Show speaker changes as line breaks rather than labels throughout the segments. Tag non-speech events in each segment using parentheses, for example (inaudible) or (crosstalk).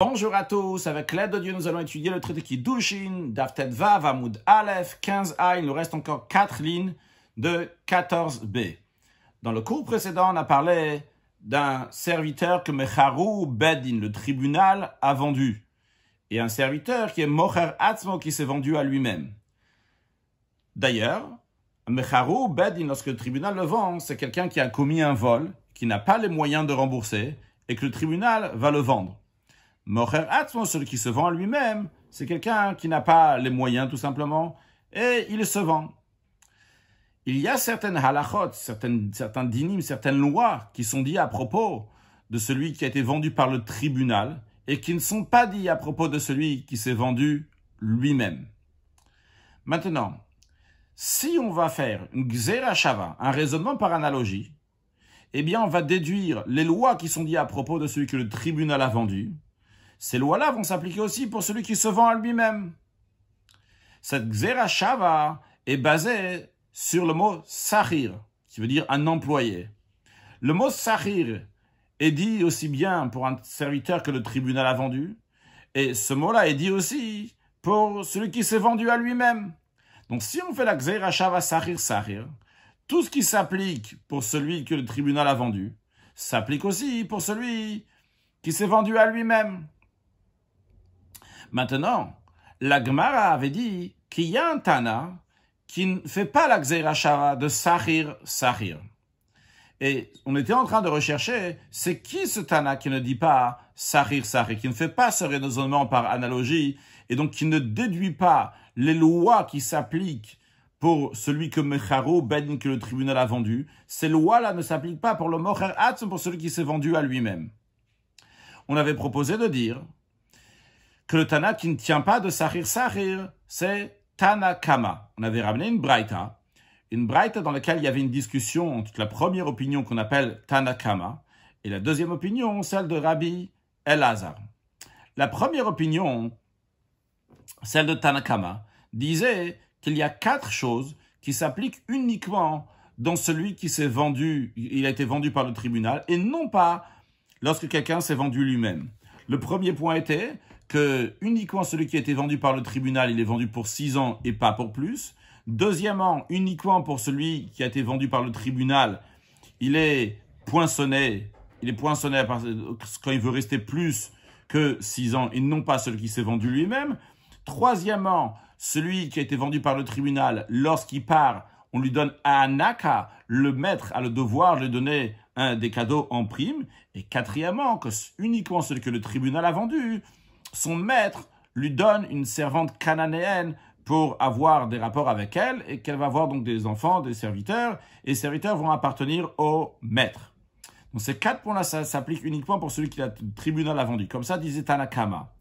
Bonjour à tous, avec l'aide de Dieu, nous allons étudier le traité qui Kiddushin, Daftet Vav, Amoud Aleph, 15a, il nous reste encore 4 lignes de 14b. Dans le cours précédent, on a parlé d'un serviteur que Mecharu Bedin, le tribunal, a vendu. Et un serviteur qui est Mocher Atzmo, qui s'est vendu à lui-même. D'ailleurs, Mecharu Bedin, lorsque le tribunal le vend, c'est quelqu'un qui a commis un vol, qui n'a pas les moyens de rembourser, et que le tribunal va le vendre. Mocher Atzmo, celui qui se vend à lui-même, c'est quelqu'un qui n'a pas les moyens tout simplement, et il se vend. Il y a certaines halachot, certaines, certains dinim, certaines lois qui sont dites à propos de celui qui a été vendu par le tribunal et qui ne sont pas dites à propos de celui qui s'est vendu lui-même. Maintenant, si on va faire une shava, un raisonnement par analogie, eh bien on va déduire les lois qui sont dites à propos de celui que le tribunal a vendu, ces lois-là vont s'appliquer aussi pour celui qui se vend à lui-même. Cette Xerashava est basée sur le mot sahir, qui veut dire un employé. Le mot sahir est dit aussi bien pour un serviteur que le tribunal a vendu, et ce mot-là est dit aussi pour celui qui s'est vendu à lui-même. Donc si on fait la Xerashava sahir sahir, tout ce qui s'applique pour celui que le tribunal a vendu, s'applique aussi pour celui qui s'est vendu à lui-même. Maintenant, la Gemara avait dit qu'il y a un Tana qui ne fait pas la Xerashara de Sahir Sahir. Et on était en train de rechercher, c'est qui ce Tana qui ne dit pas Sahir Sahir, qui ne fait pas ce raisonnement par analogie, et donc qui ne déduit pas les lois qui s'appliquent pour celui que Mecharu, Ben, que le tribunal a vendu. Ces lois-là ne s'appliquent pas pour le Mocher Hatz, pour celui qui s'est vendu à lui-même. On avait proposé de dire que le Tana qui ne tient pas de Sahir Sahir, c'est Tanakama. On avait ramené une Braïta, une Braïta dans laquelle il y avait une discussion entre la première opinion qu'on appelle Tanakama et la deuxième opinion, celle de Rabbi Elazar. La première opinion, celle de Tanakama, disait qu'il y a quatre choses qui s'appliquent uniquement dans celui qui s'est vendu, il a été vendu par le tribunal, et non pas lorsque quelqu'un s'est vendu lui-même. Le premier point était que uniquement celui qui a été vendu par le tribunal, il est vendu pour 6 ans et pas pour plus. Deuxièmement, uniquement pour celui qui a été vendu par le tribunal, il est poinçonné, il est poinçonné quand il veut rester plus que 6 ans et non pas celui qui s'est vendu lui-même. Troisièmement, celui qui a été vendu par le tribunal, lorsqu'il part, on lui donne à Anaka, le maître a le devoir de lui donner un, des cadeaux en prime. Et quatrièmement, que uniquement celui que le tribunal a vendu, son maître lui donne une servante cananéenne pour avoir des rapports avec elle et qu'elle va avoir donc des enfants, des serviteurs, et les serviteurs vont appartenir au maître. Donc ces quatre points-là, ça s'applique uniquement pour celui qui le tribunal a vendu. Comme ça disait Tanakama.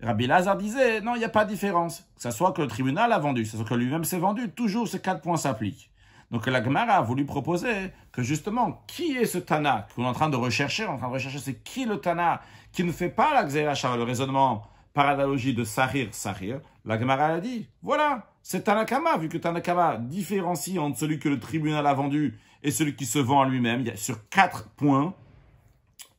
Rabbi Lazar disait, non, il n'y a pas de différence. Que ce soit que le tribunal a vendu, que ce soit que lui-même s'est vendu, toujours ces quatre points s'appliquent. Donc la Gemara a voulu proposer que justement, qui est ce Tana qu'on est en train de rechercher? En train de rechercher, c'est qui le Tana qui ne fait pas la Xerashara, le raisonnement par analogie de Sahir, Sahir. La Gemara a dit, voilà, c'est Tanakama, vu que Tanakama différencie entre celui que le tribunal a vendu et celui qui se vend à lui-même. Il y a sur quatre points,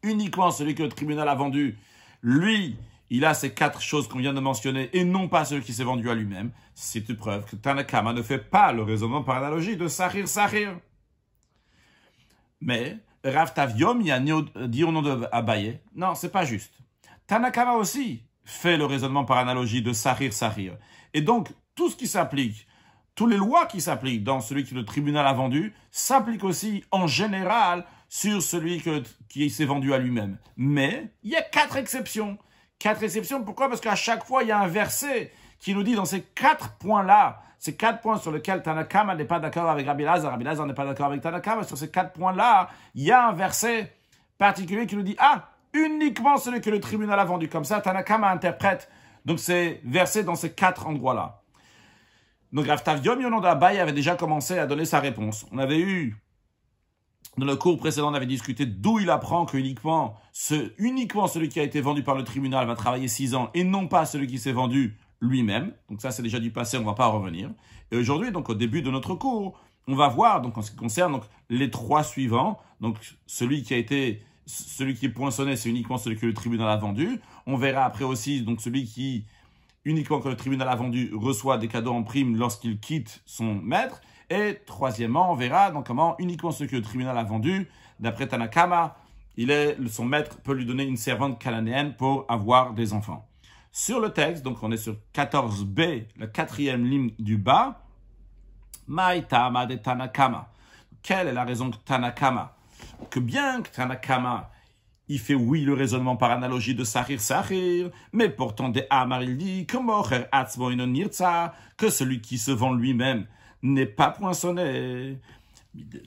uniquement celui que le tribunal a vendu, lui, il a ces quatre choses qu'on vient de mentionner et non pas celui qui s'est vendu à lui-même. C'est une preuve que Tanakama ne fait pas le raisonnement par analogie de Sahir Sahir. Mais Rav Taviom y a dit au nom de Abaye, non, c'est pas juste. Tanakama aussi fait le raisonnement par analogie de Sahir Sahir. Et donc, tout ce qui s'applique, toutes les lois qui s'appliquent dans celui que le tribunal a vendu, s'appliquent aussi en général sur celui qui s'est vendu à lui-même. Mais il y a quatre exceptions. Quatre exceptions, pourquoi? Parce qu'à chaque fois, il y a un verset qui nous dit dans ces quatre points-là, ces quatre points sur lesquels Tanakama n'est pas d'accord avec Rabbi Lazar, Rabbi Lazar n'est pas d'accord avec Tanakama, sur ces quatre points-là, il y a un verset particulier qui nous dit, ah, uniquement celui que le tribunal a vendu. Comme ça, Tanakama interprète donc ces versets dans ces quatre endroits-là. Donc, Rav Taviom Yonanda avait déjà commencé à donner sa réponse. On avait eu dans le cours précédent, on avait discuté d'où il apprend que uniquement, ce, uniquement celui qui a été vendu par le tribunal va travailler six ans et non pas celui qui s'est vendu lui-même. Donc ça, c'est déjà du passé, on ne va pas revenir. Et aujourd'hui, donc au début de notre cours, on va voir, donc en ce qui concerne donc, les trois suivants, donc celui qui a été, celui qui est poinçonné, c'est uniquement celui que le tribunal a vendu. On verra après aussi, donc celui qui, uniquement que le tribunal a vendu, reçoit des cadeaux en prime lorsqu'il quitte son maître. Et troisièmement, on verra donc comment uniquement ce que le tribunal a vendu, d'après Tanakama, il est, son maître peut lui donner une servante cananéenne pour avoir des enfants. Sur le texte, donc on est sur 14b, la quatrième ligne du bas, Maitama de Tanakama. Quelle est la raison de Tanakama Que bien que Tanakama, il fait oui le raisonnement par analogie de Sahir Sahir, mais pourtant des Amar il dit que que celui qui se vend lui-même n'est pas poinçonné.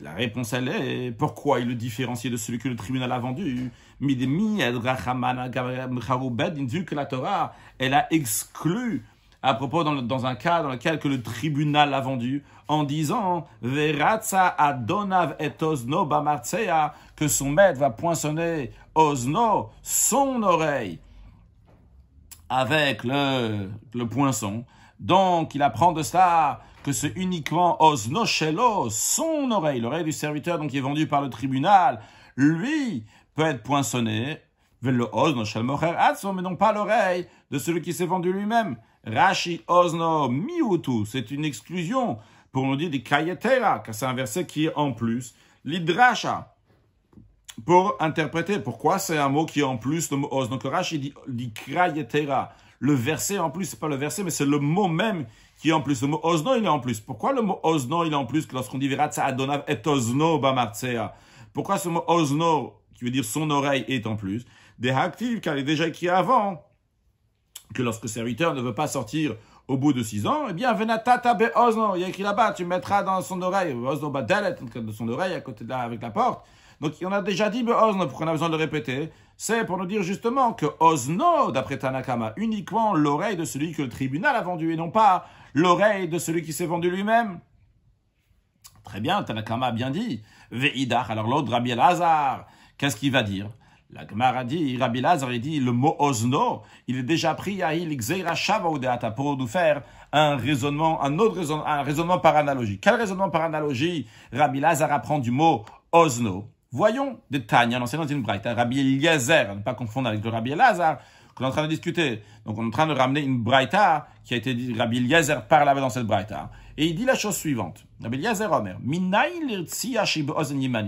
La réponse, elle est pourquoi il le différencie de celui que le tribunal a vendu? Vu que la Torah, elle a exclu à propos dans, un cas dans lequel que le tribunal l'a vendu en disant Veratza Adonav et Osno que son maître va poinçonner Osno, son oreille, avec le, le poinçon. Donc il apprend de cela que c'est uniquement Osno Shelo, son oreille, l'oreille du serviteur donc qui est vendu par le tribunal, lui peut être poinçonné, mais non pas l'oreille de celui qui s'est vendu lui-même. Rashi Osno Miutu, c'est une exclusion pour nous dire des Kayetera, car c'est un verset qui est en plus. L'idrasha, pour interpréter pourquoi c'est un mot qui est en plus, le mot Osno. Donc Rashi dit, dit Le verset en plus, c'est pas le verset, mais c'est le mot même qui est en plus. Le mot Osno, il est en plus. Pourquoi le mot Osno, il est en plus que lorsqu'on dit Viratsa Adonav et Osno Bamartsea Pourquoi ce mot Osno, qui veut dire son oreille, est en plus? Des actifs, car il est déjà écrit avant que lorsque le serviteur ne veut pas sortir au bout de six ans, eh bien, venatata be Osno, il y a écrit là-bas, tu mettras dans son oreille, Osno badelet, de son oreille à côté de là, avec la porte. Donc, on a déjà dit be Osno, pourquoi on a besoin de répéter? C'est pour nous dire justement que Osno, d'après Tanakama, uniquement l'oreille de celui que le tribunal a vendu et non pas l'oreille de celui qui s'est vendu lui-même. Très bien, Tanakama a bien dit. Ve'idach, alors l'autre, Rabbi Elazar, qu'est-ce qu'il va dire? La Gemara a dit, Rabbi Elazar, il dit, le mot Osno, il est déjà pris à il pour nous faire un raisonnement, un autre raisonnement, par analogie. Quel raisonnement par analogie? Rabbi Elazar apprend du mot Osno Voyons des Tanya, l'enseignant une braïta, Rabbi Eliezer, ne pas confondre avec le Rabbi Elazar, qu'on est en train de discuter. Donc on est en train de ramener une braïta qui a été dit, Rabbi Eliezer parle là dans cette braïta. Et il dit la chose suivante. Rabbi Eliezer Omer,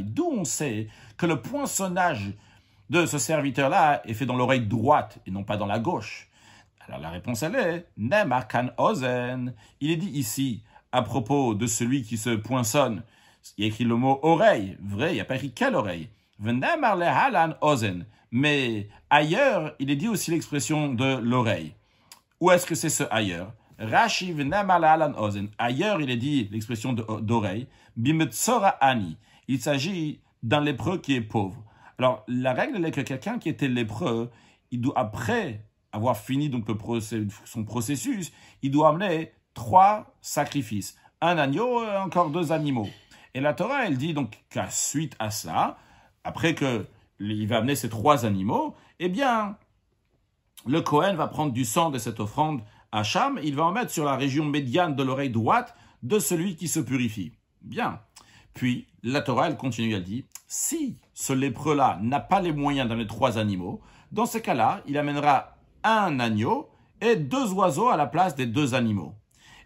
d'où on sait que le poinçonnage de ce serviteur-là est fait dans l'oreille droite et non pas dans la gauche. Alors la réponse elle est, Nemakan Ozen. Il est dit ici, à propos de celui qui se poinçonne, il y a écrit le mot oreille. Vrai, il n'y a pas écrit quelle oreille. Mais ailleurs, il est dit aussi l'expression de l'oreille. Où est-ce que c'est ce ailleurs? Rashi ozen. Ailleurs, il est dit l'expression d'oreille. Bimetsora ani. Il s'agit d'un lépreux qui est pauvre. Alors, la règle est que quelqu'un qui était lépreux, il doit, après avoir fini donc son processus, il doit amener trois sacrifices. Un agneau et encore deux animaux. Et la Torah, elle dit donc qu'à suite à ça, après que il va amener ces trois animaux, eh bien, le Cohen va prendre du sang de cette offrande à Cham, il va en mettre sur la région médiane de l'oreille droite de celui qui se purifie. Bien. Puis, la Torah, elle continue, elle dit, si ce lépreux-là n'a pas les moyens d'amener trois animaux, dans ce cas-là, il amènera un agneau et deux oiseaux à la place des deux animaux.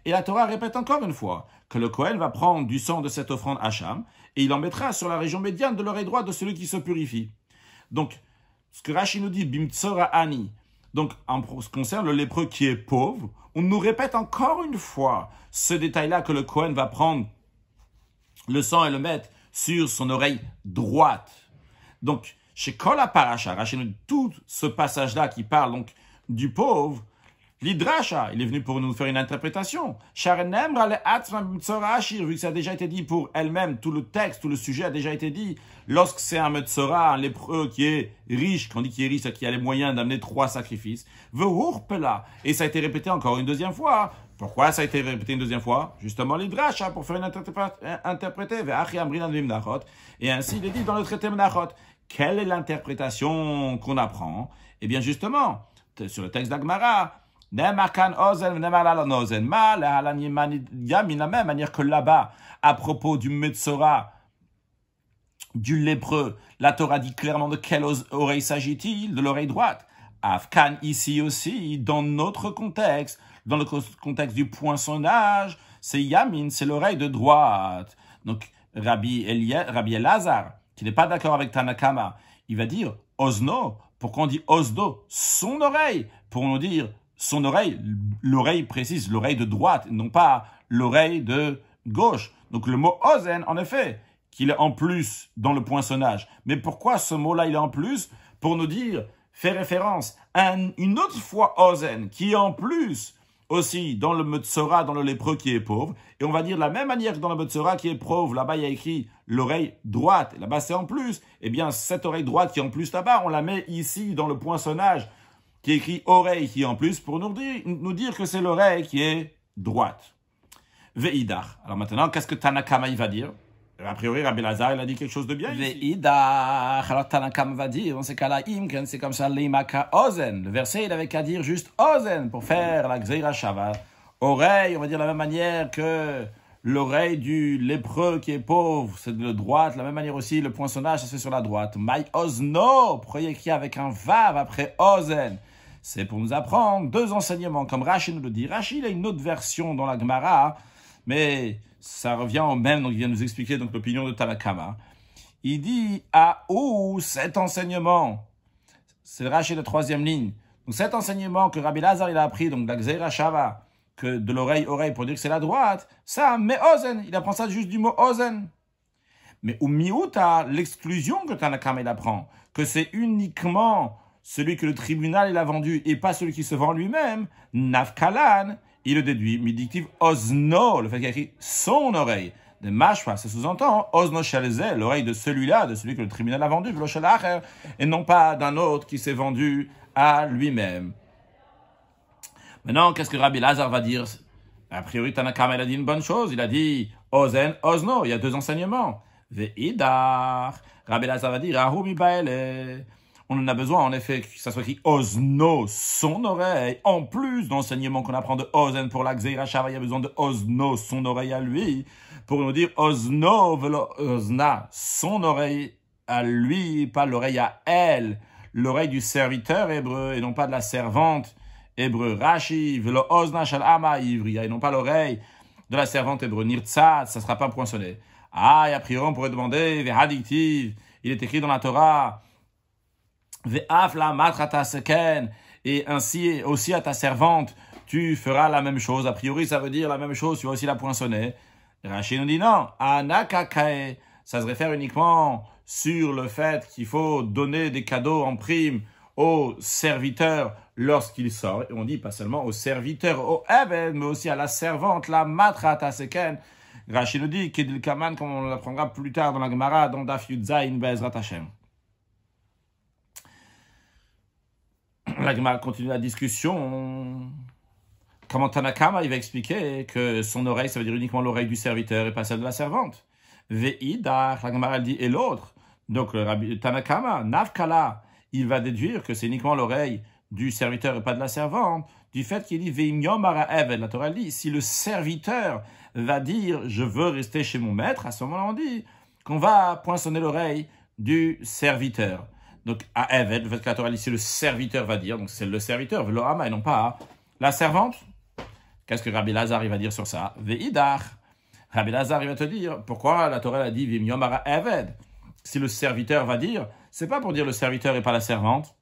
Et la Torah répète encore une fois que le Kohen va prendre du sang de cette offrande Hacham et il en mettra sur la région médiane de l'oreille droite de celui qui se purifie. Donc, ce que Rashi nous dit, Bimtsora Ani, donc en ce qui concerne le lépreux qui est pauvre, on nous répète encore une fois ce détail-là que le Kohen va prendre le sang et le mettre sur son oreille droite. Donc, chez Kola Paracha, Rashi nous dit tout ce passage-là qui parle donc du pauvre, L'idrasha, il est venu pour nous faire une interprétation. Vu que ça a déjà été dit pour elle-même, tout le texte, tout le sujet a déjà été dit. Lorsque c'est un Metzora, un lépreux qui est riche, quand on dit qu'il est riche, c'est qu'il a les moyens d'amener trois sacrifices. Et ça a été répété encore une deuxième fois. Pourquoi ça a été répété une deuxième fois? Justement, l'idrasha, pour faire une interprétation. Et ainsi, il est dit dans le traité Menachot. Quelle est l'interprétation qu'on apprend? Eh bien, justement, sur le texte d'Agmara, manière que là-bas, à propos du Metzora, du lépreux. La Torah dit clairement de quelle oreille s'agit-il? De l'oreille droite. Afkan ici aussi, dans notre contexte, dans le contexte du poinçonnage, c'est Yamin, c'est l'oreille de droite. Donc Rabbi, Rabbi Elazar, qui n'est pas d'accord avec Tanakama, il va dire Osno. Pourquoi on dit Osdo Son oreille. Pour nous dire son oreille, l'oreille précise, l'oreille de droite, non pas l'oreille de gauche. Donc le mot Ozen, en effet, qu'il est en plus dans le poinçonnage. Mais pourquoi ce mot-là, il est en plus Pour nous dire, fait référence à une autre fois Ozen, qui est en plus aussi dans le Metzora, dans le lépreux qui est pauvre. Et on va dire de la même manière que dans le Metzora qui est pauvre, là-bas il y a écrit l'oreille droite, là-bas c'est en plus. Eh bien, cette oreille droite qui est en plus là-bas, on la met ici dans le poinçonnage qui écrit oreille est en plus pour nous dire, nous dire que c'est l'oreille qui est droite. Veidar. Alors maintenant, qu'est-ce que Tanakama va dire? A priori, Rabbi Lazar, il a dit quelque chose de bien ici. Alors Tanakama va dire, dans ces cas-là, Imken, c'est comme ça, Limaka Ozen. Le verset, il avait qu'à dire juste Ozen pour faire la Gzeira Shava. Oreille, on va dire de la même manière que l'oreille du lépreux qui est pauvre, c'est de droite. De la même manière aussi, le poinçonnage, ça se fait sur la droite. My Ozno, il y avec un Vav après Ozen C'est pour nous apprendre deux enseignements, comme Rachid nous le dit. Rachid a une autre version dans la Gemara, mais ça revient au même, donc il vient nous expliquer donc l'opinion de Tanakama. Il dit, ah, où cet enseignement, c'est Rachid de troisième ligne, donc cet enseignement que Rabbi Lazar il a appris, donc d'Axera Shava, que de l'oreille oreille pour dire que c'est la droite, ça, mais Ozen, il apprend ça juste du mot Ozen. Mais au miuta, l'exclusion que Tanakama il apprend, que c'est uniquement celui que le tribunal il a vendu et pas celui qui se vend lui-même, Nafkalan, il le déduit, médictive osno, le fait qu'il a écrit son oreille. De mashwa, ça sous-entend osno shalze, l'oreille de celui-là, de celui que le tribunal a vendu, et non pas d'un autre qui s'est vendu à lui-même. Maintenant, qu'est-ce que Rabbi Lazar va dire? A priori, Tanakama, il a dit une bonne chose. Il a dit Ozen, Osno. Il y a deux enseignements. Ve'idar. Rabbi Lazar va dire Ahumi Baele on en a besoin, en effet, que ça soit écrit Osno, son oreille. En plus d'enseignement qu'on apprend de Ozen pour la Shava, il y a besoin de Osno, son oreille à lui, pour nous dire Osno, velo Osna, son oreille à lui, pas l'oreille à elle, l'oreille du serviteur hébreu et non pas de la servante hébreu. Rashi, velo Osna Shalama Ivri, et non pas l'oreille de la servante hébreu. Nirtzat, ça sera pas poinçonné. Ah, et a priori, on pourrait demander, il est écrit dans la Torah, et ainsi aussi à ta servante, tu feras la même chose. A priori, ça veut dire la même chose, tu vas aussi la poinçonner. Rachid nous dit non, anakakae, ça se réfère uniquement sur le fait qu'il faut donner des cadeaux en prime aux serviteurs lorsqu'ils sortent. Et on dit pas seulement aux serviteurs, au Eben, mais aussi à la servante, la matrata seken. Rachid nous dit, Kedil Kaman, comme on l'apprendra plus tard dans la Gemara, dans Daf Yudzaïn Bezrat. La Gemara continue la discussion. Comment Tanakama, il va expliquer que son oreille, ça veut dire uniquement l'oreille du serviteur et pas celle de la servante. Ve'idar, la Gemara, elle dit, et l'autre? Donc, le Rabbi, Tanakama, Navkala, il va déduire que c'est uniquement l'oreille du serviteur et pas de la servante, du fait qu'il dit Ve'imyom La Torah dit, si le serviteur va dire, je veux rester chez mon maître, à ce moment-là, on dit qu'on va poinçonner l'oreille du serviteur. Donc, à Eved, le fait que la Torah ici, le serviteur va dire, donc c'est le serviteur, Velohama, et non pas la servante. Qu'est-ce que Rabbi Lazar il va dire sur ça? Veidar. Rabbi Lazar il va te dire, pourquoi la Torah a dit Vimyomara Eved? Si le serviteur va dire, c'est pas pour dire le serviteur et pas la servante.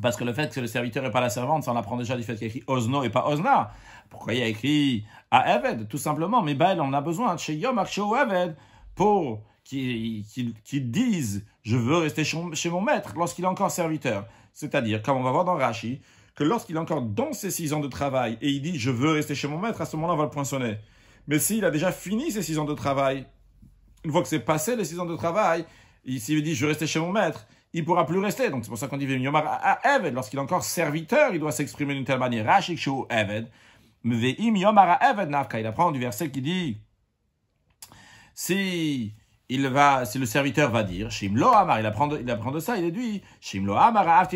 Parce que le fait que le serviteur et pas la servante, ça on apprend déjà du fait qu'il y a écrit Osno et pas Osna. Pourquoi il y a écrit à Eved? Tout simplement, mais ben on a besoin de chez Yom Eved pour qui, disent je veux rester chez mon maître lorsqu'il est encore serviteur. C'est-à-dire, comme on va voir dans Rashi, que lorsqu'il est encore dans ses six ans de travail et il dit je veux rester chez mon maître, à ce moment-là on va le poinçonner. Mais s'il a déjà fini ses six ans de travail, une fois que c'est passé les six ans de travail, s'il dit je veux rester chez mon maître, il pourra plus rester. Donc c'est pour ça qu'on dit à Eved. Lorsqu'il est encore serviteur, il doit s'exprimer d'une telle manière. Rashi Eved. Il apprend du verset qui dit si il va, si le serviteur va dire, Shimlo Amar, il apprend, il apprend de ça, il dit, Shimlo Amar,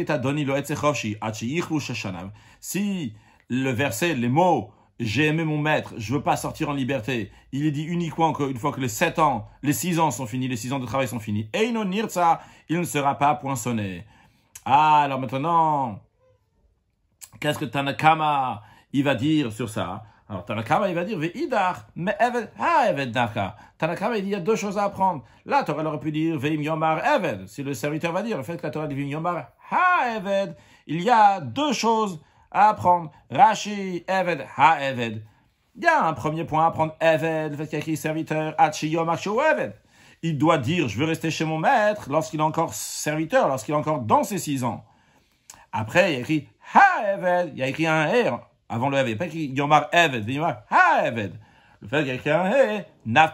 Si le verset, les mots j'ai aimé mon maître, je veux pas sortir en liberté. Il est dit uniquement qu'une fois que les sept ans, les six ans sont finis, les six ans de travail sont finis, Eino Nirza, il ne sera pas poinçonné. Ah, alors maintenant, qu'est-ce que Tanakama, il va dire sur ça? Alors Tanakama, il va dire, Ve'idar, mais Eved, ha Eved Naka. Tanakama, il dit, il y a deux choses à apprendre. Là, Torah aurait pu dire, Ve'im Yomar Eved. Si le serviteur va dire, le fait que la Torah dit Ve'im Yomar ha Eved, il y a deux choses à apprendre. Rashi, Eved, ha Eved. Il y a un premier point à apprendre, Eved, le fait qu'il y a écrit serviteur, Hachi Yomar Eved. Il doit dire, je veux rester chez mon maître lorsqu'il est encore serviteur, lorsqu'il est encore dans ses six ans. Après, il y a écrit, ha Eved, il y a écrit un R avant le Eved. Pas qu'il Yomar Eved, Yomar Ha Eved. Le fait qu'il y ait un He, Nav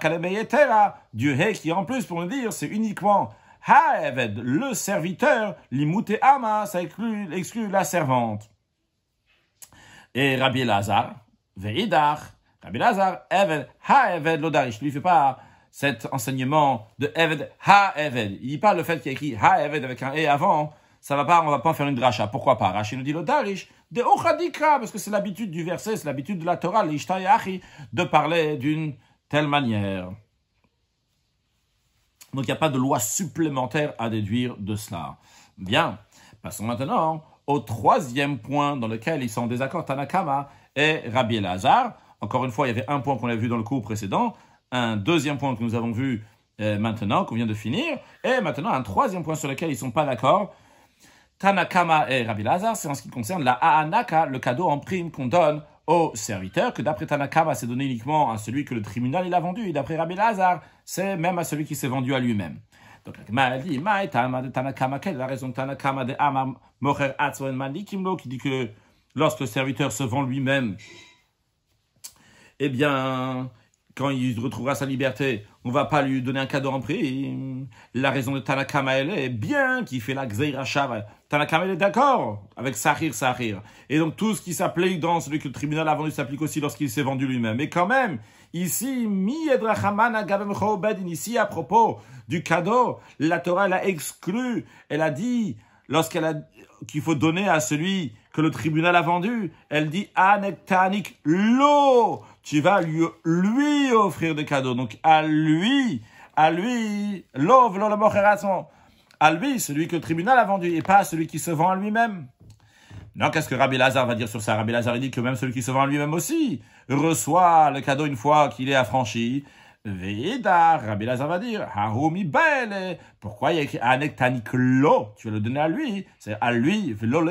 du He qui en plus pour nous dire, c'est uniquement Ha Eved, le serviteur, Limute Ama, ça exclut, la servante. Et Rabbi Lazar, Veidar, Rabbi Lazar, Eved, Ha Eved, Lodarish, lui fait pas cet enseignement de Eved, Ha Eved. Il pas le fait qu'il y a écrit Ha Eved avec un E avant, ça va pas, on va pas en faire une dracha. Pourquoi pas? Rachid nous dit Lodarish, de Ochadikra, parce que c'est l'habitude du verset, c'est l'habitude de la Torah, de parler d'une telle manière. Donc il n'y a pas de loi supplémentaire à déduire de cela. Bien, passons maintenant au troisième point dans lequel ils sont en désaccord, Tanakama et Rabbi Elazar. Encore une fois, il y avait un point qu'on a vu dans le cours précédent, un deuxième point que nous avons vu euh, maintenant, qu'on vient de finir, et maintenant un troisième point sur lequel ils ne sont pas d'accord, Tanakama et Rabbi Lazar, c'est en ce qui concerne la Ahanaka, le cadeau en prime qu'on donne au serviteur, que d'après Tanakama, c'est donné uniquement à celui que le tribunal il a vendu, et d'après Rabbi Lazar, c'est même à celui qui s'est vendu à lui-même. Donc la Tanakama, quelle est la raison de Tanakama de Kimlo, qui dit que lorsque le serviteur se vend lui-même, eh bien, quand il retrouvera sa liberté, on va pas lui donner un cadeau en prix. La raison de Tanakama, elle est bien qu'il fait la Gzeira Tanakama, est d'accord avec Sahir Sahir. Et donc tout ce qui s'applique dans celui que le tribunal a vendu s'applique aussi lorsqu'il s'est vendu lui-même. Mais quand même, ici, mi ici à propos du cadeau, la Torah l'a exclu. Elle a dit, lorsqu'elle a qu'il faut donner à celui que le tribunal a vendu, elle dit anektanik lo tu vas lui, lui offrir des cadeaux. Donc à lui, à lui, l'ov, à lui, celui que le tribunal a vendu, et pas celui qui se vend à lui-même. Non, qu'est-ce que Rabbi Lazar va dire sur ça? Rabbi Lazar dit que même celui qui se vend à lui-même aussi reçoit le cadeau une fois qu'il est affranchi. Veda, Rabbi Lazar va dire, Harumi Bele. Pourquoi il y a écrit Tu vas le donner à lui. C'est à lui, Velo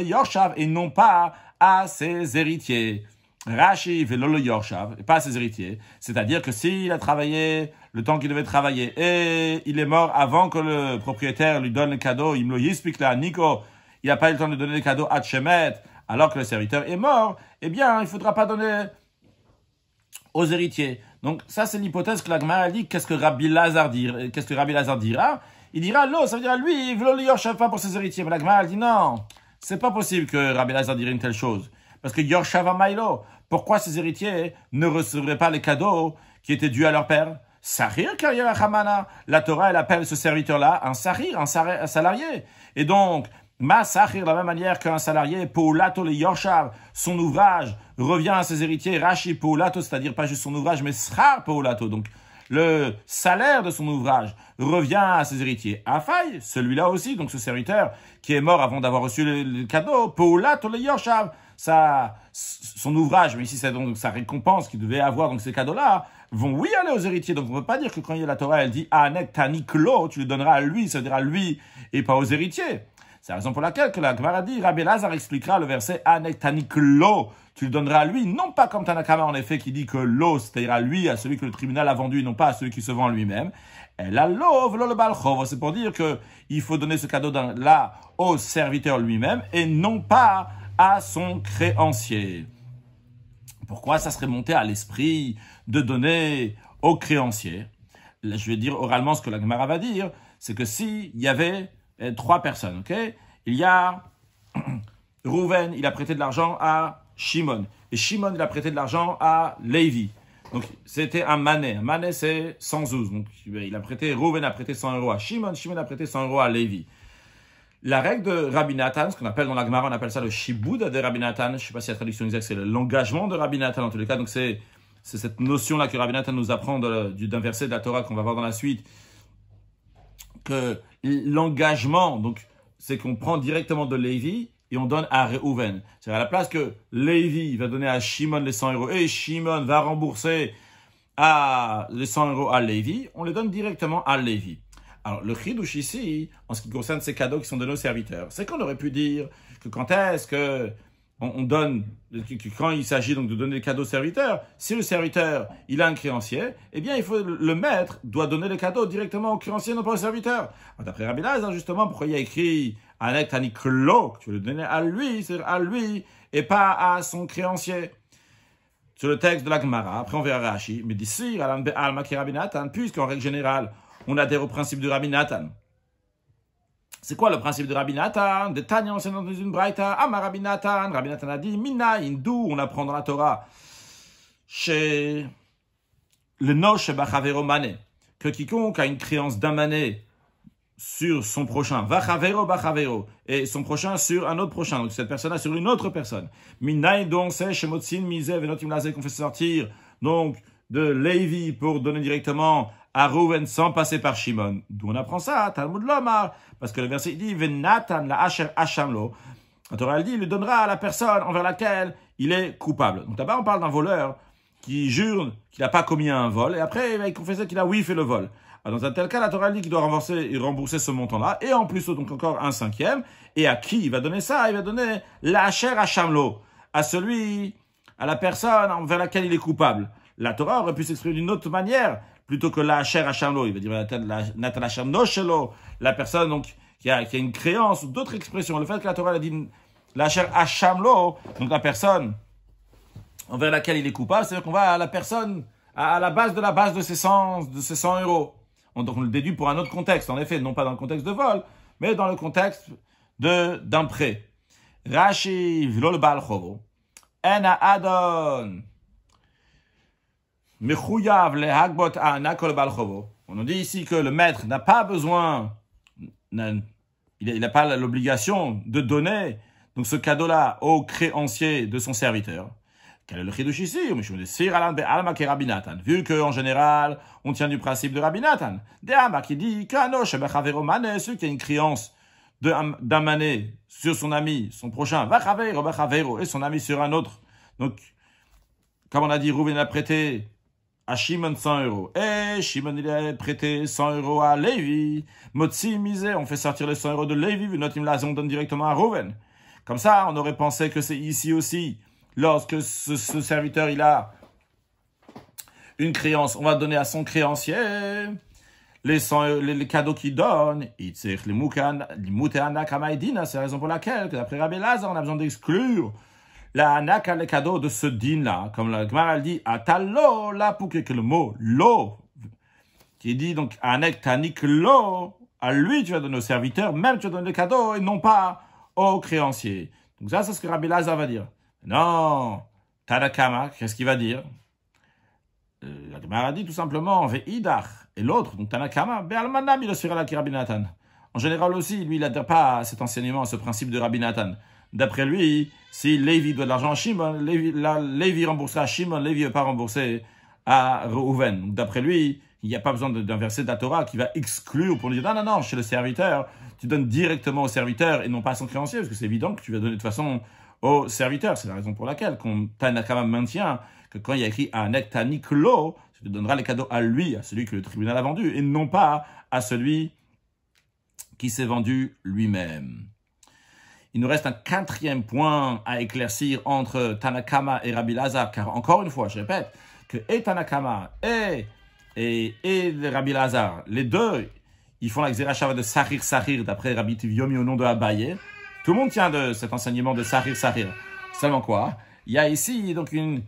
et non pas à ses héritiers. Rashi velolo yorshav, et pas ses héritiers. C'est-à-dire que s'il a travaillé le temps qu'il devait travailler et il est mort avant que le propriétaire lui donne le cadeau, il me le là, Nico, il n'a pas eu le temps de donner le cadeau à Tchemet, alors que le serviteur est mort, eh bien, il ne faudra pas donner aux héritiers. Donc, ça, c'est l'hypothèse que la Gemara dit. Qu'est-ce que Rabbi Lazar dit Qu'est-ce que Rabbi dira? Il dira, non, ça veut dire lui, velolo yorshav, pas pour ses héritiers. Mais la Gemara dit, non, c'est pas possible que Rabbi Lazar dirait une telle chose. Parce que Yorshav Mailo, pourquoi ces héritiers ne recevraient pas les cadeaux qui étaient dus à leur père? Sahir Hamana. La Torah, elle appelle ce serviteur-là un sahir, un salarié. Et donc, Ma Sahir, de la même manière qu'un salarié, Poulato le Yorshav, son ouvrage revient à ses héritiers, Rashi Poulato, c'est-à-dire pas juste son ouvrage, mais Srar Poulato. Donc, le salaire de son ouvrage revient à ses héritiers. Afai, celui-là aussi, donc ce serviteur qui est mort avant d'avoir reçu le, cadeau, Poulato le Yorshav, son ouvrage, mais ici c'est donc sa récompense qu'il devait avoir, donc ces cadeaux-là, vont oui aller aux héritiers. Donc on ne peut pas dire que quand il y a la Torah, elle dit Anek Taniklo, tu le donneras à lui, ça dira lui et pas aux héritiers. C'est la raison pour laquelle que la Gemara dit, Rabbi Lazar expliquera le verset Anek Taniklo, tu le donneras à lui, non pas comme Tanakama en effet qui dit que l'eau, c'est-à-dire à lui, à celui que le tribunal a vendu, non pas à celui qui se vend lui-même. Et la love, le c'est pour dire que il faut donner ce cadeau là au serviteur lui-même et non pas à son créancier. Pourquoi ça serait monté à l'esprit de donner au créancier? Je vais dire oralement ce que la Gemara va dire, c'est que s'il y avait eh, trois personnes, ok? Il y a (clears throat) Rouven, il a prêté de l'argent à Shimon. Et Shimon, il a prêté de l'argent à Lévi. Donc, c'était un manet. Un manet, c'est 112. Donc, il a prêté, Rouven a prêté 100 euros à Shimon, Shimon a prêté 100 euros à Lévi. La règle de Rabbi Nathan, ce qu'on appelle dans la Gemara, on appelle ça le shibud de Rabbi Nathan. Je ne sais pas si la traduction exacte, c'est l'engagement de Rabbi Nathan en tous les cas. Donc c'est cette notion-là que Rabbi Nathan nous apprend d'un verset de la Torah qu'on va voir dans la suite. Que l'engagement, donc, c'est qu'on prend directement de Lévi et on donne à Reuven. C'est à la place que Lévi va donner à Shimon les 100 euros et Shimon va rembourser à les 100 euros à Lévi, on les donne directement à Lévi. Alors, le chidouche ici, en ce qui concerne ces cadeaux qui sont de nos serviteurs, c'est qu'on aurait pu dire que quand est-ce que on, donne, quand il s'agit donc de donner des cadeaux aux serviteurs, si le serviteur, il a un créancier, eh bien, il faut, le maître doit donner les cadeaux directement au créancier, non pas au serviteur. D'après Rabbi Lazar, justement, pourquoi il y a écrit Anek Taniklo, que tu le donner à lui, c'est à lui, et pas à son créancier. Sur le texte de la Gemara, après on verra Rashi, mais d'ici, Alma Rabbi Nathan, puisqu'en règle générale, on adhère au principe de Rabbi Nathan. C'est quoi le principe de Rabbi Nathan? De Tanya, on dans une braïta. Ama Rabbi Nathan. Rabbi Nathan a dit Mina, Hindou, on apprend dans la Torah. Chez le Noche Bachavero Mané. Que quiconque a une créance d'un mané sur son prochain, Vachavero Bachavero, et son prochain sur un autre prochain, donc cette personne-là sur une autre personne. Mina, donc c'est Shemotsin, Mize, Venotim Lazé qu'on fait sortir, donc de Lévi pour donner directement à Rouven sans passer par Shimon. D'où on apprend ça, Talmud Lomar, parce que le verset dit Venatan la Asher Ashamlo. La Torah dit, il le donnera à la personne envers laquelle il est coupable. Donc d'abord on parle d'un voleur qui jure qu'il n'a pas commis un vol, et après il va confesser qu'il a oui fait le vol. dans un tel cas, la Torah dit qu'il doit rembourser, rembourser ce montant-là, et en plus donc encore un cinquième. Et à qui il va donner ça? Il va donner l'Asher Ashamlo, à celui, à la personne envers laquelle il est coupable. La Torah aurait pu s'exprimer d'une autre manière plutôt que la chair Hachamlo, il va dire la la personne donc qui a, qui a une créance ou d'autres expressions. Le fait que la Torah a dit la chair Hachamlo, donc la personne envers laquelle il est coupable, c'est-à-dire qu'on va à la personne, à, la base de la base de ses 100, de ses 100 euros. On le déduit pour un autre contexte, en effet, non pas dans le contexte de vol, mais dans le contexte de d'un prêt. Rashi ena adon. On dit ici que le maître n'a pas besoin, il n'a pas l'obligation de donner donc ce cadeau-là au créancier de son serviteur. Quel est le chidouche ici? Vu qu'en général, on tient du principe de Rabbi Nathan. qui dit celui qui a une créance d'un mané sur son ami, son prochain, et son ami sur un autre. Donc, comme on a dit, Rouven a prêté à Shimon 100 euros. Et Shimon, il a prêté 100 euros à Lévi. Motsi misé, on fait sortir les 100 euros de Lévi, notre on donne directement à Rouven. Comme ça, on aurait pensé que c'est ici aussi. Lorsque ce, serviteur, il a une créance, on va donner à son créancier les, 100, les, cadeaux qu'il donne. C'est la raison pour laquelle, d'après Rabbi Lazar, on a besoin d'exclure la anaka le cadeau de ce din-là, comme la Gemara dit, atalo, là, pour que le mot lo, qui dit donc anek tanik lo, à lui tu vas donner au serviteur, même tu vas donner le cadeau et non pas au créancier. Donc ça, c'est ce que Rabbi Lazar va dire. Non, Tanakama, qu'est-ce qu'il va dire? Euh, La Gemara dit tout simplement, ve'idach, et l'autre, donc Tanakama, be'almanam, il la Rabbi Nathan. En général aussi, lui, il n'adhère pas à cet enseignement, à ce principe de Rabbi Nathan. D'après lui, si Lévi doit de l'argent à Shimon, Lévi, Lévi remboursera à Shimon, Lévi ne pas rembourser à Reuven. D'après lui, il n'y a pas besoin d'un verset de la Torah qui va exclure pour lui dire non, non, non, chez le serviteur, tu donnes directement au serviteur et non pas à son créancier, parce que c'est évident que tu vas donner de toute façon au serviteur. C'est la raison pour laquelle Tanakama maintient que quand il y a écrit un Taniklo, tu donneras les cadeaux à lui, à celui que le tribunal a vendu, et non pas à celui qui s'est vendu lui-même. Il nous reste un quatrième point à éclaircir entre Tanakama et Rabbi Lazar, car encore une fois, je répète, que et Tanakama et, et, et Rabbi Lazar, les deux, ils font la Xerashava de Sahir Sahir d'après Rabbi Tiviomi au nom de Abaye. Tout le monde tient de cet enseignement de Sahir Sahir. Seulement quoi Il y a ici donc une,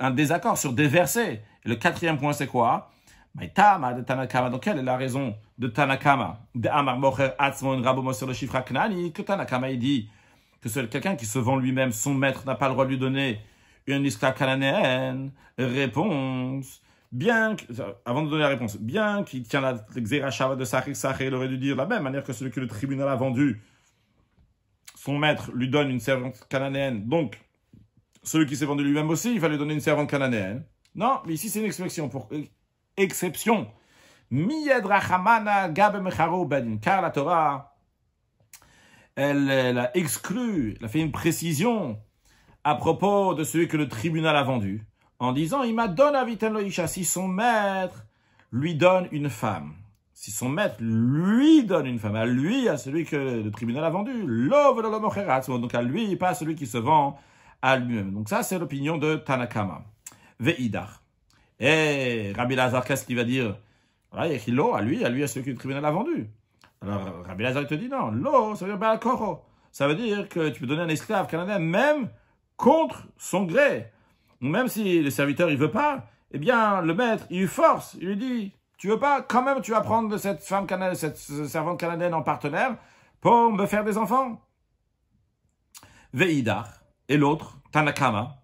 un désaccord sur des versets. le quatrième point, c'est quoi? Maïtama de Tanakama. Donc, quelle est la raison de Tanakama De Amar Mocher Atzmon Rabo sur le chiffre Knani, que Tanakama il dit que quelqu'un qui se vend lui-même, son maître n'a pas le droit de lui donner une esclave cananéenne. Réponse. Bien que, avant de donner la réponse, bien qu'il tient la Xerashava de Sahir Sahir, il aurait dû dire la même manière que celui que le tribunal a vendu son maître lui donne une servante cananéenne, donc celui qui s'est vendu lui-même aussi, il lui donner une servante cananéenne. Non, mais ici c'est une exception. Pour exception, Miyad Rachamana Ben, car la Torah, elle, elle, a exclu, elle a fait une précision à propos de celui que le tribunal a vendu, en disant, il m'a donné à si son maître lui donne une femme. Si son maître lui donne une femme, à lui, à celui que le tribunal a vendu, donc à lui, pas à celui qui se vend à lui-même. Donc ça, c'est l'opinion de Tanakama. Ve'idar. Et Rabbi Lazar, qu'est-ce qu'il va dire? Il y a l'eau à lui, à lui, à celui que le tribunal a vendu. Alors Rabbi Lazar, te dit non, l'eau, ça veut dire Koro. Ça veut dire que tu peux donner un esclave canadien même contre son gré. Même si le serviteur, il veut pas, eh bien, le maître, il lui force, il lui dit, tu veux pas, quand même, tu vas prendre cette femme canadienne, cette servante canadienne en partenaire pour me faire des enfants. Veidar. Et l'autre, Tanakama,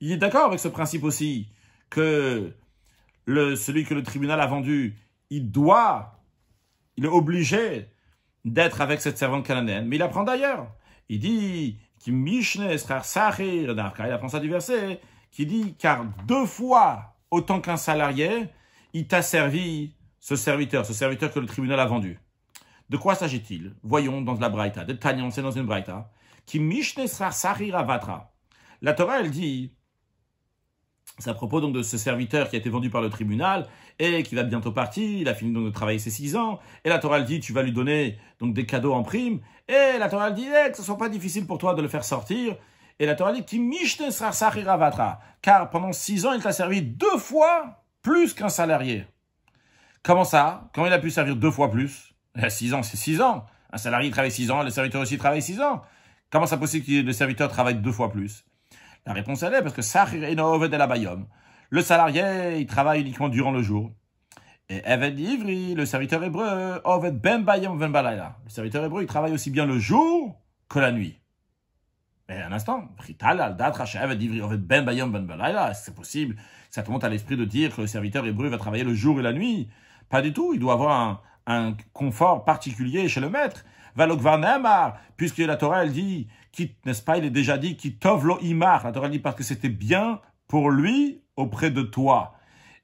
il est d'accord avec ce principe aussi que celui que le tribunal a vendu, il doit, il est obligé d'être avec cette servante canadienne, mais il apprend d'ailleurs. Il dit, il apprend ça du verset, qui dit, car deux fois autant qu'un salarié, il t'a servi ce serviteur, ce serviteur que le tribunal a vendu. De quoi s'agit-il? Voyons dans la Braïta, de c'est dans une Braïta. La Torah, elle dit, c'est à propos donc de ce serviteur qui a été vendu par le tribunal et qui va bientôt partir, il a fini donc de travailler ses six ans, et la Torah dit tu vas lui donner donc des cadeaux en prime, et la Torah dit eh, que ce soit pas difficile pour toi de le faire sortir, et la Torah dit car pendant six ans il t'a servi deux fois plus qu'un salarié. Comment ça? Comment il a pu servir deux fois plus? 6 ans, c'est 6 ans. Un salarié travaille 6 ans, le serviteur aussi travaille 6 ans. Comment c'est possible que le serviteur travaille deux fois plus? La réponse elle est parce que Sahir Oved la Bayom. Le salarié, il travaille uniquement durant le jour. Et Eved Ivri, le serviteur hébreu, Oved Ben Bayom Ben Balayla. Le serviteur hébreu, il travaille aussi bien le jour que la nuit. Mais un instant, Ben Bayom Ben Balayla, c'est possible ça te monte à l'esprit de dire que le serviteur hébreu va travailler le jour et la nuit. Pas du tout, il doit avoir un, confort particulier chez le maître. Valokvar puisque la Torah elle dit, n'est-ce pas, il est déjà dit, qui tovlo imar. La Torah dit parce que c'était bien pour lui auprès de toi.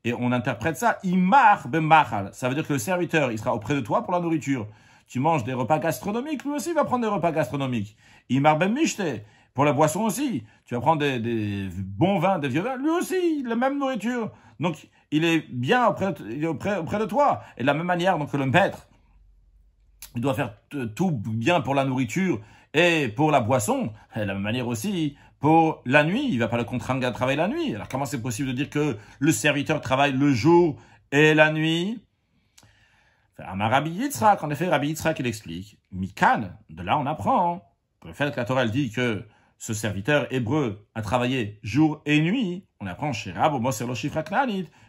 Et on interprète ça, imar bemachal. Ça veut dire que le serviteur, il sera auprès de toi pour la nourriture. Tu manges des repas gastronomiques, lui aussi va prendre des repas gastronomiques. Imar ben pour la boisson aussi. Tu vas prendre des, bons vins, des vieux vins. Lui aussi, la même nourriture. Donc, il est bien auprès, auprès, auprès de toi. Et de la même manière donc, le maître, il doit faire tout bien pour la nourriture et pour la boisson. De la même manière aussi pour la nuit. Il va pas le contraindre à travailler la nuit. Alors, comment c'est possible de dire que le serviteur travaille le jour et la nuit? Rabbi Yitzhak, en effet, Rabbi Yitzhak, il explique. Mikan, de là on apprend le fait que la Torah dit que ce serviteur hébreu a travaillé jour et nuit, on apprend chez Rab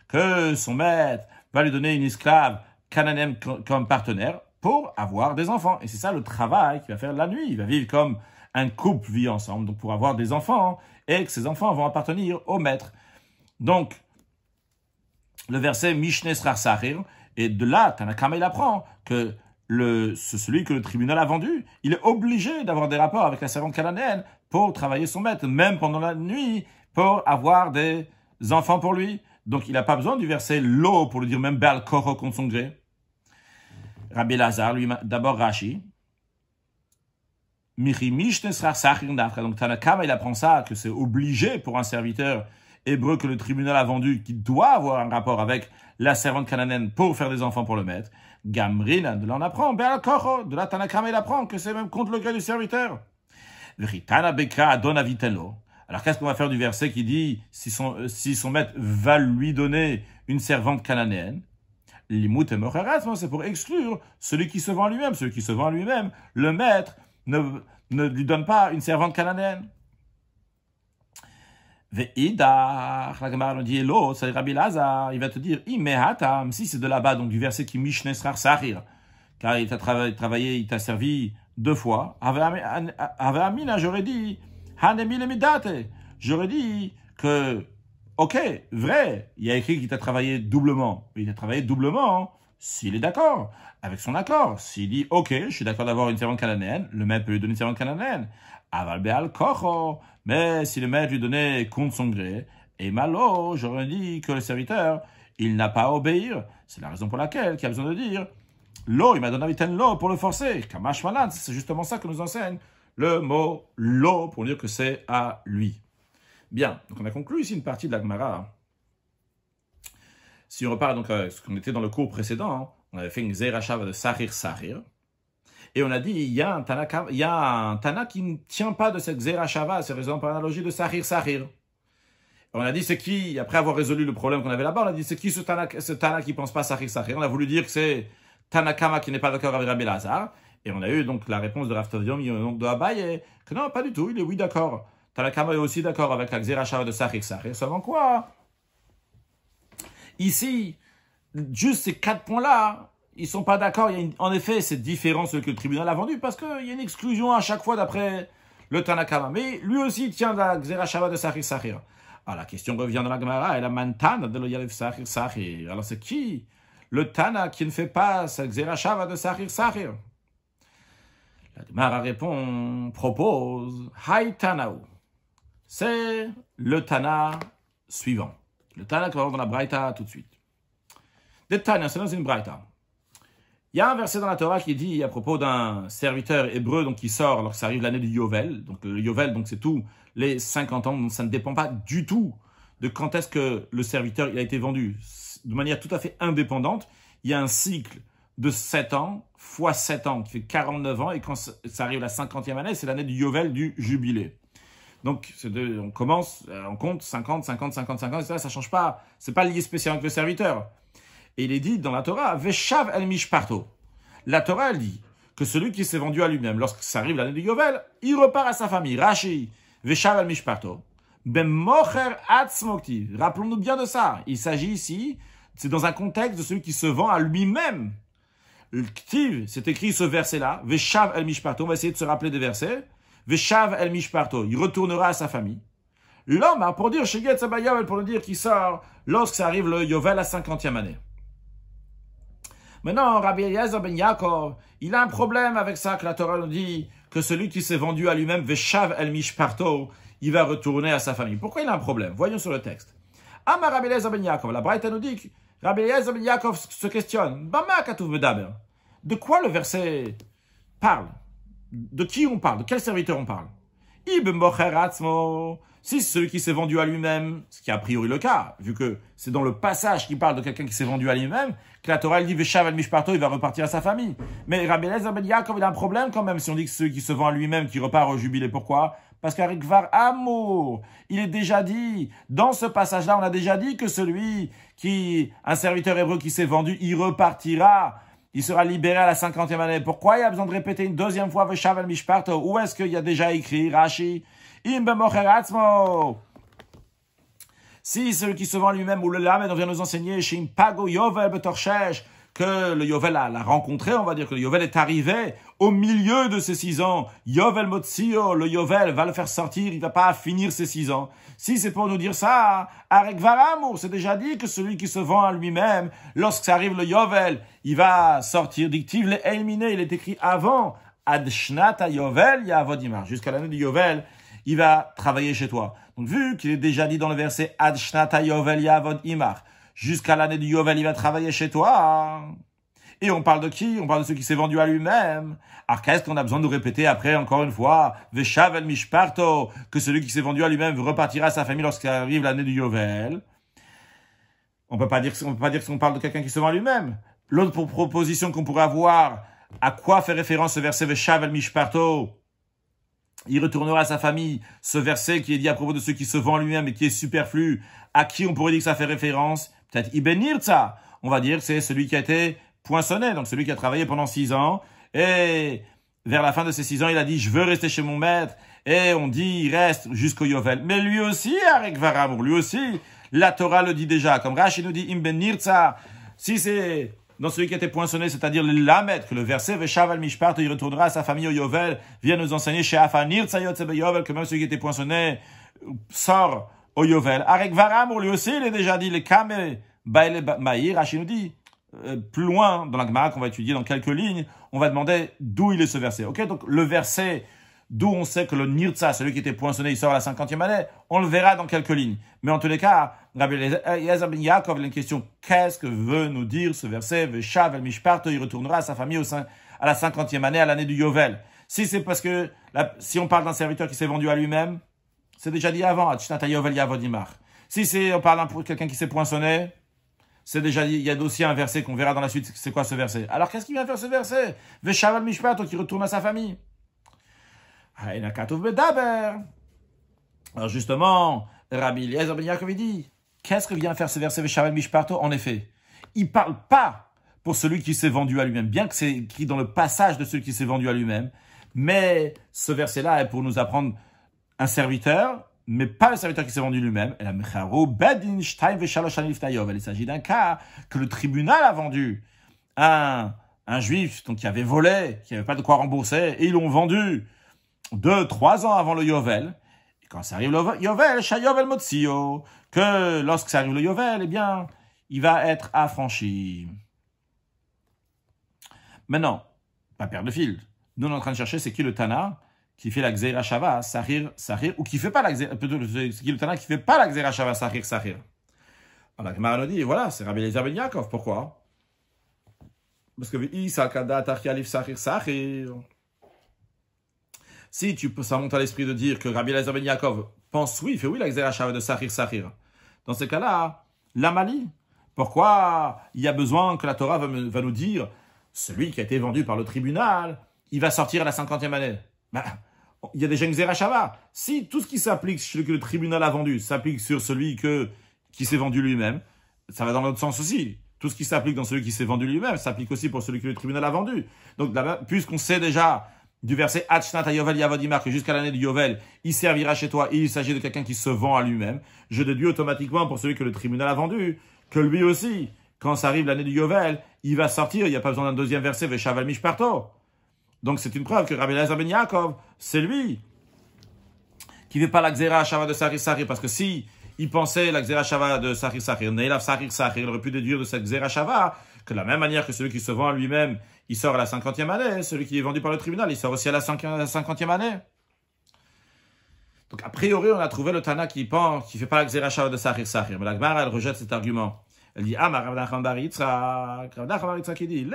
que son maître va lui donner une esclave cananéenne comme partenaire pour avoir des enfants. Et c'est ça le travail qu'il va faire la nuit. Il va vivre comme un couple vit ensemble, donc pour avoir des enfants, et que ces enfants vont appartenir au maître. Donc, le verset Mishne Sahir, et de là, Tanakama il apprend que le, celui que le tribunal a vendu, il est obligé d'avoir des rapports avec la servante cananéenne pour travailler son maître, même pendant la nuit, pour avoir des enfants pour lui. Donc il n'a pas besoin du verset l'eau pour lui dire même Bel Koro contre son gré. Rabbi Lazar, lui, d'abord Rashi. Donc Tanakama, il apprend ça, que c'est obligé pour un serviteur hébreu que le tribunal a vendu, qui doit avoir un rapport avec la servante cananéenne pour faire des enfants pour le maître. Gamrin, de là on apprend, de là Tanakama, il apprend que c'est même contre le gré du serviteur. Alors qu'est-ce qu'on va faire du verset qui dit si son, euh, si son maître va lui donner une servante cananéenne L'imout et c'est pour exclure celui qui se vend lui-même. Celui qui se vend lui-même, le maître ne, ne lui donne pas une servante cananéenne. Ve'idach, la Gemara dit, Rabbi il va te dire, imehatam, si c'est de là-bas, donc du verset qui mishnesrar sahir, car il t'a travaillé, il t'a servi deux fois. Amina, j'aurais dit, j'aurais dit que, ok, vrai, il y a écrit qu'il t'a travaillé doublement. Il t'a travaillé doublement s'il est d'accord, avec son accord. S'il dit, ok, je suis d'accord d'avoir une servante cananéenne, le maître peut lui donner une servante cananéenne. Aval be'al kocho. Mais si le maître lui donnait contre son gré, et malo, j'aurais dit que le serviteur, il n'a pas à obéir. C'est la raison pour laquelle il a besoin de dire, l'eau, il m'a donné l'eau pour le forcer. Kamash c'est justement ça que nous enseigne le mot l'eau pour dire que c'est à lui. Bien, donc on a conclu ici une partie de la Gemara. Si on repart donc à ce qu'on était dans le cours précédent, on avait fait une Zerachava de Sahir Sahir. Et on a dit, il y a un Tana, qui ne tient pas de cette Zerachava, c'est raison par analogie de Sahir Sahir. On a dit, c'est qui, après avoir résolu le problème qu'on avait là-bas, on a dit, c'est qui ce Tana, qui pense pas Sahir Sahir On a voulu dire que c'est Tanakama qui n'est pas d'accord avec Rabbi Lazar. Et on a eu donc la réponse de Raftadium, donc de Abaye, que non, pas du tout, il est oui d'accord. Tanakama est aussi d'accord avec la Xerashava de Sahir Sahir. Seulement quoi? Ici, juste ces quatre points-là, ils sont pas d'accord. En effet cette différence que le tribunal a vendu parce qu'il y a une exclusion à chaque fois d'après le Tanakama. Mais lui aussi tient la Xerashava de Sahir Sahir. Alors la question revient dans la Gemara et la mantana de l'Oyalev Sahir Sahir. Alors c'est qui le Tana qui ne fait pas sa Xerashava de Sahir Sahir? La Gemara répond, propose, Hai Tanao. C'est le Tana suivant. Le Tana qu'on va dans la Braïta tout de suite. Le Tana, c'est dans une Braïta. Il y a un verset dans la Torah qui dit à propos d'un serviteur hébreu donc qui sort lorsque ça arrive l'année du Yovel. Donc le Yovel, c'est tous les 50 ans, donc ça ne dépend pas du tout de quand est-ce que le serviteur il a été vendu. De manière tout à fait indépendante, il y a un cycle de 7 ans fois 7 ans qui fait 49 ans et quand ça arrive la 50e année, c'est l'année du Yovel du jubilé. Donc, on commence, euh, on compte 50, 50, 50, 50, et ça, change pas. C'est pas lié spécialement avec le serviteur. Et il est dit dans la Torah, Veshav el mishparto. La Torah, elle dit que celui qui s'est vendu à lui-même, lorsque ça arrive l'année du Yovel, il repart à sa famille. Rashi, Veshav el mishparto. Ben mocher atzmokti. Rappelons-nous bien de ça. Il s'agit ici, c'est dans un contexte de celui qui se vend à lui-même. Le c'est écrit ce verset-là, Veshav el mishparto. On va essayer de se rappeler des versets. Veshav el mishparto, il retournera à sa famille. L'homme, hein, pour dire chez Yovel, pour nous dire qu'il sort lorsque ça arrive le Yovel à 50e année. Maintenant, Rabbi Eliezer ben Yaakov, il a un problème avec ça que la Torah nous dit que celui qui s'est vendu à lui-même, Veshav el mishparto, il va retourner à sa famille. Pourquoi il a un problème? Voyons sur le texte. Amar Rabbi Eliezer ben Yaakov, la Braïta nous dit que Rabbi Eliezer ben Yaakov se questionne. De quoi le verset parle? De qui on parle De quel serviteur on parle si c'est celui qui s'est vendu à lui-même, ce qui est a priori le cas, vu que c'est dans le passage qui parle de quelqu'un qui s'est vendu à lui-même, que la Torah dit Veshav al Mishparto, il va repartir à sa famille. Mais Rabbi Eliezer ben Yaakov, il a un problème quand même si on dit que celui qui se vend à lui-même, qui repart au jubilé. Pourquoi? Parce qu'avec Var Amour, il est déjà dit, dans ce passage-là, on a déjà dit que celui qui, un serviteur hébreu qui s'est vendu, il repartira il sera libéré à la cinquantième année. Pourquoi il y a besoin de répéter une deuxième fois Veshav al Mishparto? Où est-ce qu'il y a déjà écrit? Rashi. Si celui qui se vend lui-même ou le Lamed, on vient nous enseigner chez Impago Yovel Betorshesh, que le Yovel l'a rencontré, on va dire que le Yovel est arrivé au milieu de ses six ans. Yovel Motsio, le Yovel va le faire sortir, il va pas finir ses six ans. Si c'est pour nous dire ça, Arek Varam, c'est déjà dit que celui qui se vend à lui-même, lorsque arrive le Yovel, il va sortir. Dictive le éliminé, il est écrit avant. Adshnata Yovel Yavodimar. Jusqu'à l'année du Yovel, il va travailler chez toi. Donc, vu qu'il est déjà dit dans le verset Adshnata Yovel Yavodimar, jusqu'à l'année du Yovel, il va travailler chez toi. Et on parle de qui? On parle de celui qui s'est vendu à lui-même. Alors qu'est-ce qu'on a besoin de répéter après, encore une fois? Veshav el mishparto, que celui qui s'est vendu à lui-même repartira à sa famille lorsqu'il arrive l'année du Yovel. On peut peut pas dire qu'on parle de quelqu'un qui se vend à lui-même. L'autre proposition qu'on pourrait avoir, à quoi fait référence ce verset Veshav el mishparto? Il retournera à sa famille. Ce verset qui est dit à propos de ceux qui se vendent lui-même et qui est superflu, à qui on pourrait dire que ça fait référence? Peut-être Ibn Irza. On va dire c'est celui qui a été poinçonné, donc celui qui a travaillé pendant six ans. Et vers la fin de ces six ans, il a dit, je veux rester chez mon maître. Et on dit, il reste jusqu'au Yovel. Mais lui aussi, Arek Varamur, lui aussi, la Torah le dit déjà. Comme Rashi nous dit, Ibn Irza. Si c'est dans celui qui a été poinçonné, c'est-à-dire le Lamed, que le verset Veshav al Mishpart, il retournera à sa famille au Yovel, vient nous enseigner chez Afanir Yovel, que même celui qui a été poinçonné sort au Yovel. Arek Varam, lui aussi, il est déjà dit, le Kame, Baile Maïr, Rachid nous dit, euh, plus loin dans la Gemara qu'on va étudier dans quelques lignes, on va demander d'où il est ce verset. Ok, donc le verset d'où on sait que le Nirtza, celui qui était poinçonné, il sort à la cinquantième année, on le verra dans quelques lignes. Mais en tous les cas, Rabbi Eliezer ben Yaakov, a une question, qu'est-ce que veut nous dire ce verset? Veshav el il retournera à sa famille à la cinquantième année, à l'année du Yovel. Si c'est parce que, si on parle d'un serviteur qui s'est vendu à lui-même, c'est déjà dit avant. Si c'est, on parle de quelqu'un qui s'est poinçonné, c'est déjà dit, il y a aussi un verset qu'on verra dans la suite, c'est quoi ce verset? Alors qu'est-ce qu'il vient faire ce verset? Veshav el Mishparto, qui retourne à sa famille. Alors justement, Rabbi Eliezer Ben Yaakov dit, qu'est-ce que vient faire ce verset Veshavel Mishparto En effet, il parle pas pour celui qui s'est vendu à lui-même, bien que c'est écrit dans le passage de celui qui s'est vendu à lui-même, mais ce verset-là est pour nous apprendre un serviteur, mais pas le serviteur qui s'est vendu lui-même. Il s'agit d'un cas que le tribunal a vendu à un, juif donc, qui avait volé, qui n'avait pas de quoi rembourser, et ils l'ont vendu deux, trois ans avant le Yovel, et quand ça arrive le Yovel, Yovel Motsio, que lorsque ça arrive le Yovel, eh bien, il va être affranchi. Maintenant, pas perdre de fil. Nous, on est en train de chercher c'est qui le Tana qui fait la Xera Shava, Sahir, Sahir, ou qui fait pas la plutôt, qui le Tana qui fait pas la Xera Shava, Sahir, Sahir. Alors, Gemara nous dit, voilà, c'est Rabbi Eliezer Ben Yaakov. Pourquoi? Parce que, Sahir, Sahir. Si tu ça monte à l'esprit de dire que Rabbi Elazar Ben Yaakov pense oui, il fait oui la Xerashava de Sahir Sahir. Dans ce cas-là, la Mali. Pourquoi il y a besoin que la Torah va, nous dire celui qui a été vendu par le tribunal, il va sortir à la cinquantième année ben, Il y a déjà une Xerashava. Si tout ce qui s'applique sur que le tribunal a vendu s'applique sur celui que, qui s'est vendu lui-même, ça va dans l'autre sens aussi. Tout ce qui s'applique dans celui qui s'est vendu lui-même s'applique aussi pour celui que le tribunal a vendu. Donc, puisqu'on sait déjà du verset Hachnat Yovel Yavodimar, que jusqu'à l'année du Yovel, il servira chez toi il s'agit de quelqu'un qui se vend à lui-même, je déduis automatiquement pour celui que le tribunal a vendu, que lui aussi, quand ça arrive l'année du Yovel, il va sortir, il n'y a pas besoin d'un deuxième verset, Veshaval Mishparto. Donc c'est une preuve que Rabbi Lazar Ben Yaakov, c'est lui qui ne fait pas la Xera Shava de Sahir Sahir, parce que si il pensait la Xera Shava de Sahir, Neilav Sahir Sahir, il aurait pu déduire de cette Xera Shava que de la même manière que celui qui se vend à lui-même, il sort à la cinquantième année, celui qui est vendu par le tribunal, il sort aussi à la cinquantième année. Donc, a priori, on a trouvé le Tana qui pense, qui fait pas la Xerashava de Sahir Sahir. Mais la Gemara, elle rejette cet argument. Ah, qui dit,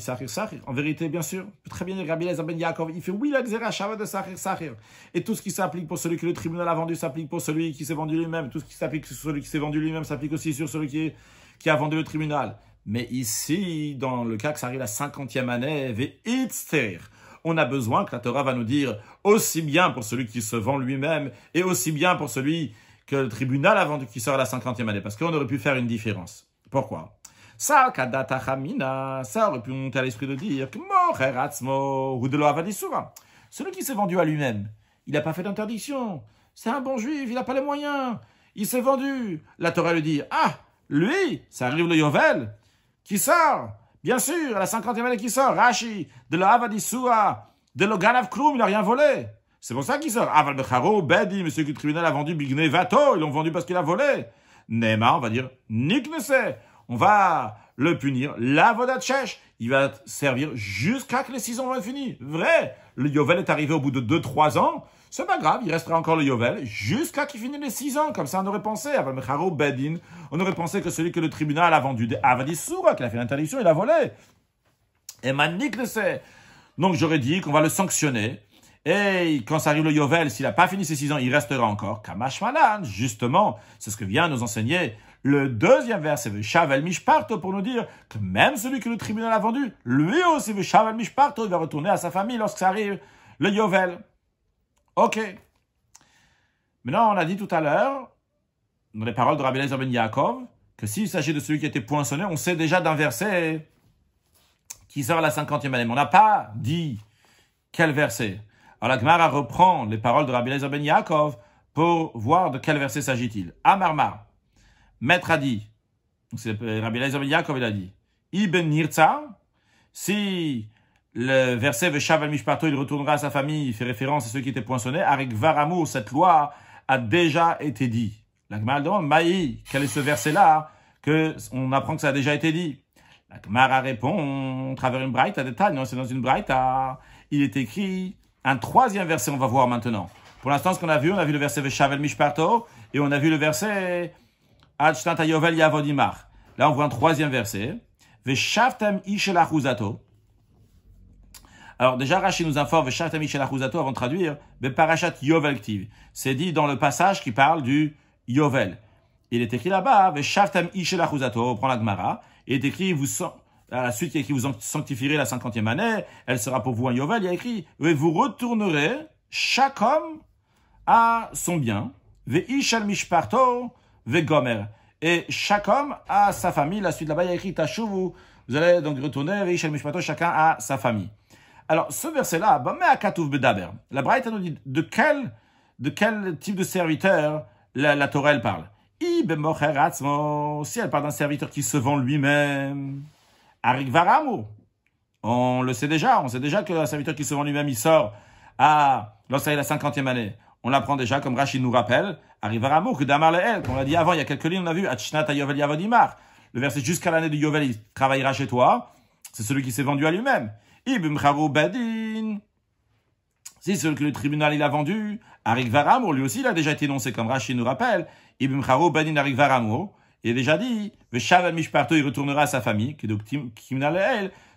Sahir. En vérité, bien sûr, très bien Rabbi Ben Yaakov, il fait oui la Xerashava de Sahir Sahir. Et tout ce qui s'applique pour celui que le tribunal a vendu s'applique pour celui qui s'est vendu lui-même. Tout ce qui s'applique sur celui qui s'est vendu lui-même s'applique aussi sur celui qui, a vendu le tribunal. Mais ici, dans le cas que ça arrive la cinquantième année, on a besoin que la Torah va nous dire aussi bien pour celui qui se vend lui-même et aussi bien pour celui que le tribunal a vendu qui sort à la cinquantième année. Parce qu'on aurait pu faire une différence. Pourquoi? Ça, ça aurait pu monter à l'esprit de dire que ou de Celui qui s'est vendu à lui-même, il n'a pas fait d'interdiction. C'est un bon juif, il n'a pas les moyens. Il s'est vendu. La Torah lui dit, ah, lui, ça arrive le Yovel, qui sort, bien sûr, à la cinquantième année qui sort, Rashi, de la de l'Oganav Kroum, il n'a rien volé. C'est pour ça qu'il sort. Aval Becharo, Bedi, monsieur le tribunal a vendu Bigne Vato, ils l'ont vendu parce qu'il a volé. Nema, on va dire, Niknese, on va le punir. La Vodachech, il va servir jusqu'à que les six ans vont être finis. Vrai, le Yovel est arrivé au bout de deux, trois ans, c'est pas grave, il restera encore le Yovel jusqu'à qu'il finisse les six ans. Comme ça, on aurait pensé, Bedin, on aurait pensé que celui que le tribunal a vendu Avadissoura, qu'il a fait l'interdiction, il a volé. Et sait. Donc j'aurais dit qu'on va le sanctionner. Et quand ça arrive le Yovel, s'il n'a pas fini ses six ans, il restera encore. Kamash Malan, justement, c'est ce que vient nous enseigner le deuxième verset, Shavel Mishparto, pour nous dire que même celui que le tribunal a vendu, lui aussi, Shavel Mishparto, il va retourner à sa famille lorsque ça arrive le Yovel. Ok. Maintenant, on a dit tout à l'heure, dans les paroles de Rabbi Eliezer Ben Yaakov, que s'il s'agit de celui qui a été poinçonné, on sait déjà d'un verset qui sort à la cinquantième année. Mais on n'a pas dit quel verset. Alors la Gemara reprend les paroles de Rabbi Eliezer Ben Yaakov pour voir de quel verset s'agit-il. Amarmar, maître a dit, c'est Rabbi Eliezer Ben Yaakov, il a dit, Ibn Nirza, si le verset Veshav Mishpato, il retournera à sa famille, il fait référence à ceux qui étaient poinçonnés. Avec Varamour, cette loi a déjà été dit. La Gemara demande, Maï, quel est ce verset-là que on apprend que ça a déjà été dit? La Gemara répond, à travers une braïta non, c'est dans une braïta. Il est écrit un troisième verset, on va voir maintenant. Pour l'instant, ce qu'on a vu, on a vu le verset Veshavel Mishparto, et on a vu le verset Ad Yovel Yavodimar. Là, on voit un troisième verset. Veshavtem Ishelachuzato. Alors déjà, Rachid nous informe, Veshavtem Ishelachuzato, avant de traduire, Parashat Yovel Ktiv. C'est dit dans le passage qui parle du Yovel. Il est écrit là-bas, Veshavtem Ishelachuzato, on prend la Gemara, il est écrit, vous, à la suite, écrit, vous sanctifierez la cinquantième année, elle sera pour vous un Yovel, il y a écrit, vous retournerez chaque homme à son bien, et chaque homme a sa famille. La suite là-bas, il y a écrit. Vous allez donc retourner, chacun a sa famille. Alors, ce verset-là, la Braïta nous dit de quel, de quel type de serviteur la, la Torah elle parle? Si elle parle d'un serviteur qui se vend lui-même, Arik Varamo. On le sait déjà, on sait déjà que un serviteur qui se vend lui-même, il sort à, lorsqu'il a la cinquantième année. On l'apprend déjà, comme Rachid nous rappelle, à que Damar Leel, qu'on l'a dit avant, il y a quelques lignes, on a vu, Achnat Yovel Yavodimar. Le verset jusqu'à l'année de Yovel, il travaillera chez toi. C'est celui qui s'est vendu à lui-même. Ibn Badin. Si celui que le tribunal il a vendu, Arik Varamo, lui aussi, il a déjà été énoncé, comme Rachid nous rappelle. Ibn Badin Arik Varamo. Il a déjà dit, Mishparto, il retournera à sa famille,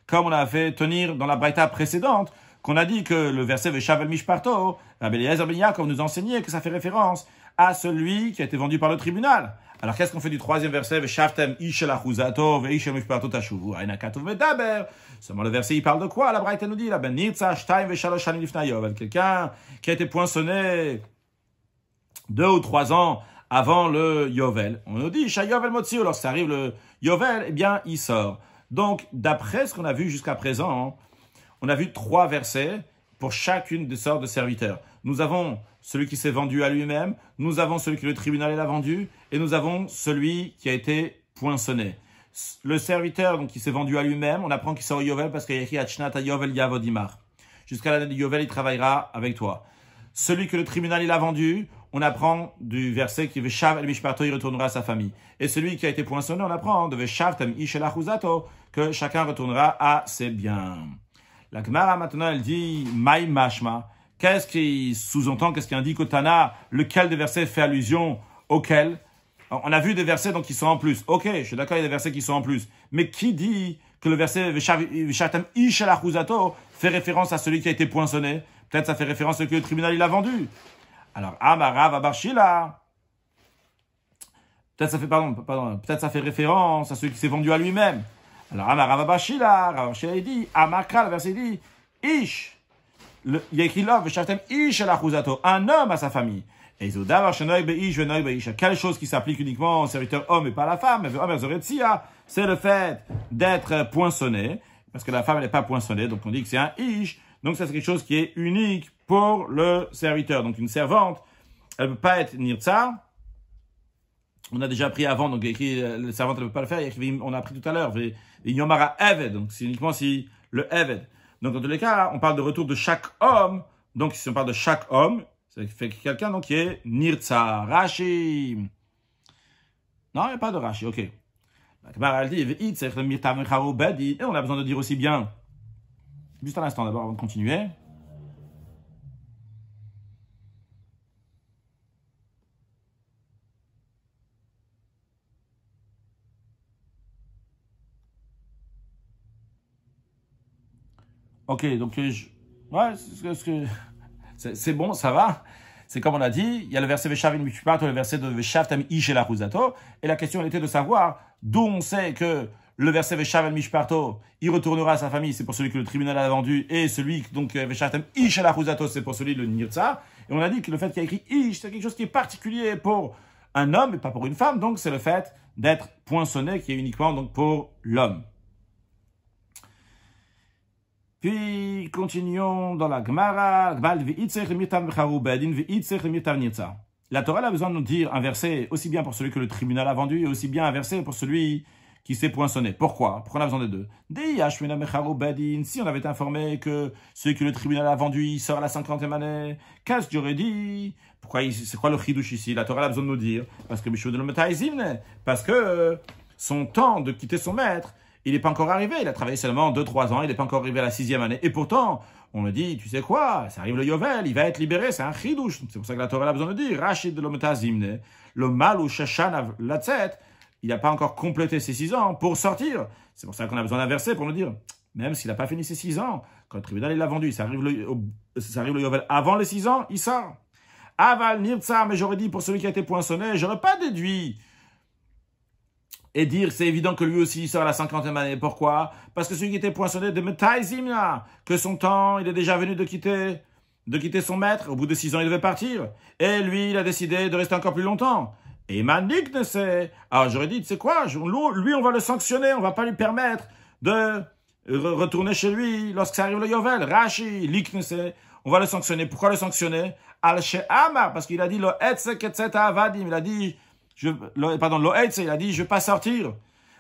comme on a fait tenir dans la braïta précédente, qu'on a dit que le verset Veshav Mishparto, Rabbi Eliezer Ben Yaakov nous enseignait que ça fait référence à celui qui a été vendu par le tribunal. Alors qu'est-ce qu'on fait du troisième verset Veshavtem Veishel Mishparto Tashuvu Ainakatov Medaber Seulement le verset il parle de quoi La Braïta nous dit la Ben Shtaim Veshalosh Quelqu'un qui a été poinçonné deux ou trois ans avant le Yovel. On nous dit Shayovel Motzio, lorsque arrive le Yovel, eh bien il sort. Donc d'après ce qu'on a vu jusqu'à présent, on a vu trois versets pour chacune des sortes de serviteurs. Nous avons celui qui s'est vendu à lui-même, nous avons celui que le tribunal l'a vendu, et nous avons celui qui a été poinçonné. Le serviteur donc, qui s'est vendu à lui-même, on apprend qu'il sort Yovel parce qu'il y a écrit Achnata Yovel Yavodimar. Jusqu'à l'année de Yovel, il travaillera avec toi. Celui que le tribunal il a vendu, on apprend du verset qui veut Shav el Mishparto, il retournera à sa famille. Et celui qui a été poinçonné, on apprend de Shav tem que chacun retournera à ses biens. La Gemara maintenant elle dit Maï Mashma. Qu'est-ce qui sous-entend, qu'est-ce qui indique au Tana, lequel des versets fait allusion auquel? On a vu des versets donc qui sont en plus. Ok, je suis d'accord, il y a des versets qui sont en plus. Mais qui dit que le verset fait référence à celui qui a été poinçonné? Peut-être ça fait référence à ce que le tribunal il a vendu. Alors, Amarav Abarshila. Peut-être ça fait, pardon, peut-être ça fait référence à celui qui s'est vendu à lui-même. Alors, Amar Bashila, Ravashila, il dit, Amakra, le verset dit, Ish, il y a écrit là, Ish un homme à sa famille. Et quelle chose qui s'applique uniquement au serviteur homme et pas à la femme, c'est le fait d'être poinçonné, parce que la femme n'est pas poinçonnée, donc on dit que c'est un ish, donc c'est quelque chose qui est unique pour le serviteur. Donc une servante, elle ne peut pas être nirtsa, on a déjà appris avant, donc écrit, le servante ne peut pas le faire, on a appris tout à l'heure, Yomara Eved, donc c'est uniquement si le Eved. Donc dans tous les cas, on parle de retour de chaque homme, donc si on parle de chaque homme, ça fait quelqu'un donc qui est Nirtsa, Rashi. Non, il n'y a pas de Rashi, ok. Et on a besoin de dire aussi bien, juste un instant d'abord avant de continuer. Ok, donc euh, je... ouais, (laughs) c'est bon, ça va. C'est comme on a dit, il y a le verset Veshavin Mishpato, le verset de Veshavtam Ishela Et la question était de savoir d'où on sait que le verset Veshavin Mishpato, il retournera à sa famille, c'est pour celui que le tribunal a vendu, et celui, donc euh, Veshavtam Ishela c'est pour celui de Nirza. Et on a dit que le fait qu'il a écrit Ish, c'est quelque chose qui est particulier pour un homme et pas pour une femme, donc c'est le fait d'être poinçonné qui est uniquement donc pour l'homme. Puis, continuons dans la Gemara. La Torah a besoin de nous dire un verset aussi bien pour celui que le tribunal a vendu et aussi bien un verset pour celui qui s'est poinçonné. Pourquoi? Pourquoi on a besoin des deux? Si on avait informé que celui que le tribunal a vendu, il sort à la cinquantième année, qu'est-ce que j'aurais dit? Pourquoi C'est quoi le chidouche ici? La Torah a besoin de nous dire. Parce que Parce que son temps de quitter son maître, il n'est pas encore arrivé. Il a travaillé seulement 2-3 ans, il n'est pas encore arrivé à la sixième année. Et pourtant, on me dit, tu sais quoi, ça arrive le Yovel, il va être libéré, c'est un chidouche. C'est pour ça que la Torah a besoin de dire, Rachid de le mal ou Shashan Latzet, il n'a pas encore complété ses 6 ans pour sortir. C'est pour ça qu'on a besoin d'un verset pour nous dire, même s'il n'a pas fini ses 6 ans, quand le tribunal l'a vendu, ça arrive le, ça arrive le Yovel avant les 6 ans, il sort. Aval Nirtza, mais j'aurais dit pour celui qui a été poinçonné, j'aurais pas déduit et dire c'est évident que lui aussi sort à la cinquantième année. Pourquoi? Parce que celui qui était poinçonné de Metaizimna, que son temps, il est déjà venu de quitter, de quitter son maître. Au bout de six ans, il devait partir. Et lui, il a décidé de rester encore plus longtemps. Et Manik ne sait. Alors j'aurais dit, tu sais quoi? Lui, on va le sanctionner, on va pas lui permettre de retourner chez lui lorsque ça arrive le Yovel. Rashi, sait. on va le sanctionner. Pourquoi le sanctionner? Al Amar, parce qu'il a dit le Avadim, il a dit pardon, Loetz, il a dit, je vais pas sortir.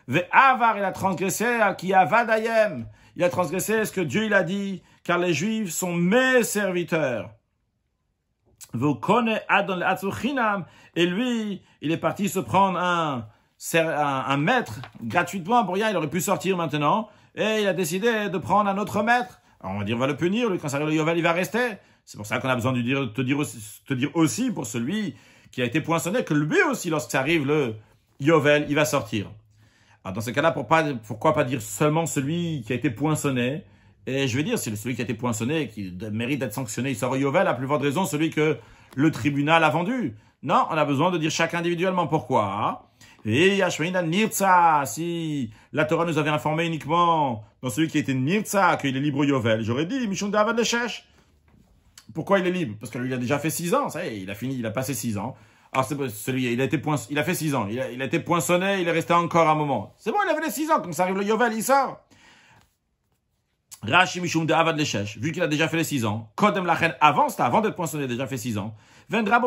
Ve Avar, il a transgressé, qui Avadayem. Il a transgressé ce que Dieu il a dit, car les Juifs sont mes serviteurs. Et lui, il est parti se prendre un, un, maître gratuitement pour rien. Il aurait pu sortir maintenant, et il a décidé de prendre un autre maître. on va dire, on va le punir, lui, quand ça arrive le Yovel, il va rester. C'est pour ça qu'on a besoin de te, dire, te dire aussi pour celui qui a été poinçonné, que lui aussi, lorsque arrive le Yovel, il va sortir. Alors dans ce cas-là, pourquoi pas dire seulement celui qui a été poinçonné? Et je vais dire, c'est celui qui a été poinçonné, qui mérite d'être sanctionné, il sort Yovel, à plus forte raison, celui que le tribunal a vendu. Non, on a besoin de dire chacun individuellement pourquoi. Et Nirtza, si la Torah nous avait informé uniquement dans celui qui était Nirtza qu'il est libre Yovel, j'aurais dit Mishon Davad le cherche. Pourquoi il est libre? Parce qu'il a déjà fait 6 ans, ça il a fini, il a passé 6 ans. Alors c'est celui, il a été il a fait 6 ans, il a, il a, été poinçonné, il est resté encore un moment. C'est bon, il avait les 6 ans, quand ça arrive le Yovel, il sort. Rashi Mishum de Avad Leshesh, vu qu'il a déjà fait les 6 ans, Kodem Lachen, avant, c'était avant d'être poinçonné, déjà fait 6 ans, vendra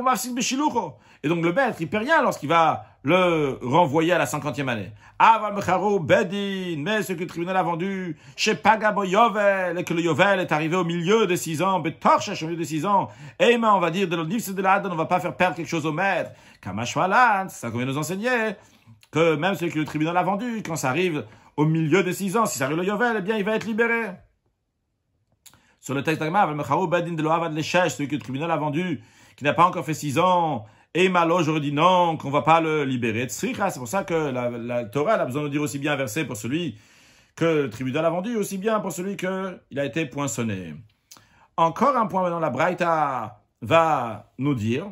Et donc le maître, il perd rien lorsqu'il va le renvoyer à la cinquantième année. Aval Mecharo Bedin, mais ce que le tribunal a vendu chez Pagabo Yovel, et que le Yovel est arrivé au milieu des 6 ans, Betorchesh au milieu des 6 ans, et on va dire de l'Odnifs de l'Adon, on va pas faire perdre quelque chose au maître. Kamashwalan, ça qu'on vient nous enseigner, que même celui que le tribunal a vendu, quand ça arrive au milieu des 6 ans, si ça arrive le Yovel, eh bien, il va être libéré. Sur le texte d'Agma, Bedin de l'Oavad celui que le tribunal a vendu, qui n'a pas encore fait six ans, et Malo, j'aurais dit non, qu'on va pas le libérer. C'est pour ça que la, Torah a besoin de dire aussi bien un verset pour celui que le tribunal a vendu, aussi bien pour celui qu'il a été poinçonné. Encore un point maintenant, la Braïta va nous dire.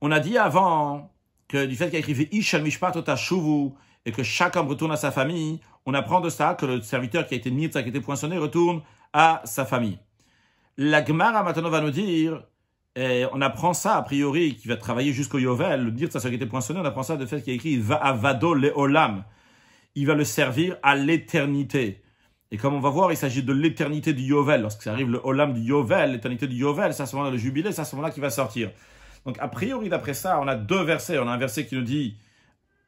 On a dit avant que du fait qu'il a écrit Ishal Mishpat et que chaque homme retourne à sa famille, on apprend de ça que le serviteur qui a été nitza, qui a été poinçonné, retourne à sa famille. La Gemara maintenant va nous dire, et on apprend ça a priori, qui va travailler jusqu'au Yovel, le dire ça, ce qui était poinçonné, on apprend ça de fait qu'il a écrit va avado le olam. Il va le servir à l'éternité. Et comme on va voir, il s'agit de l'éternité du Yovel. Lorsque ça arrive le olam du Yovel, l'éternité du Yovel, c'est à ce moment-là le jubilé, c'est à ce moment-là qu'il va sortir. Donc a priori, d'après ça, on a deux versets. On a un verset qui nous dit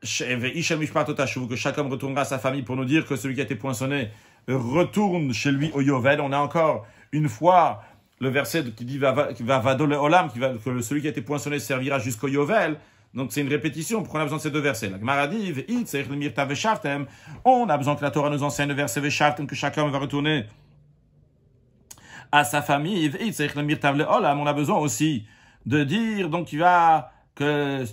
que chaque homme retournera à sa famille pour nous dire que celui qui a été poinçonné retourne chez lui au Yovel. On a encore une fois le verset qui dit va vadole olam, qui va, que celui qui a été poinçonné servira jusqu'au Yovel. Donc c'est une répétition, pourquoi on a besoin de ces deux versets? La Gemara dit, on a besoin que la Torah nous enseigne le verset Veshavtem, que chacun va retourner à sa famille. On a besoin aussi de dire, donc il va, que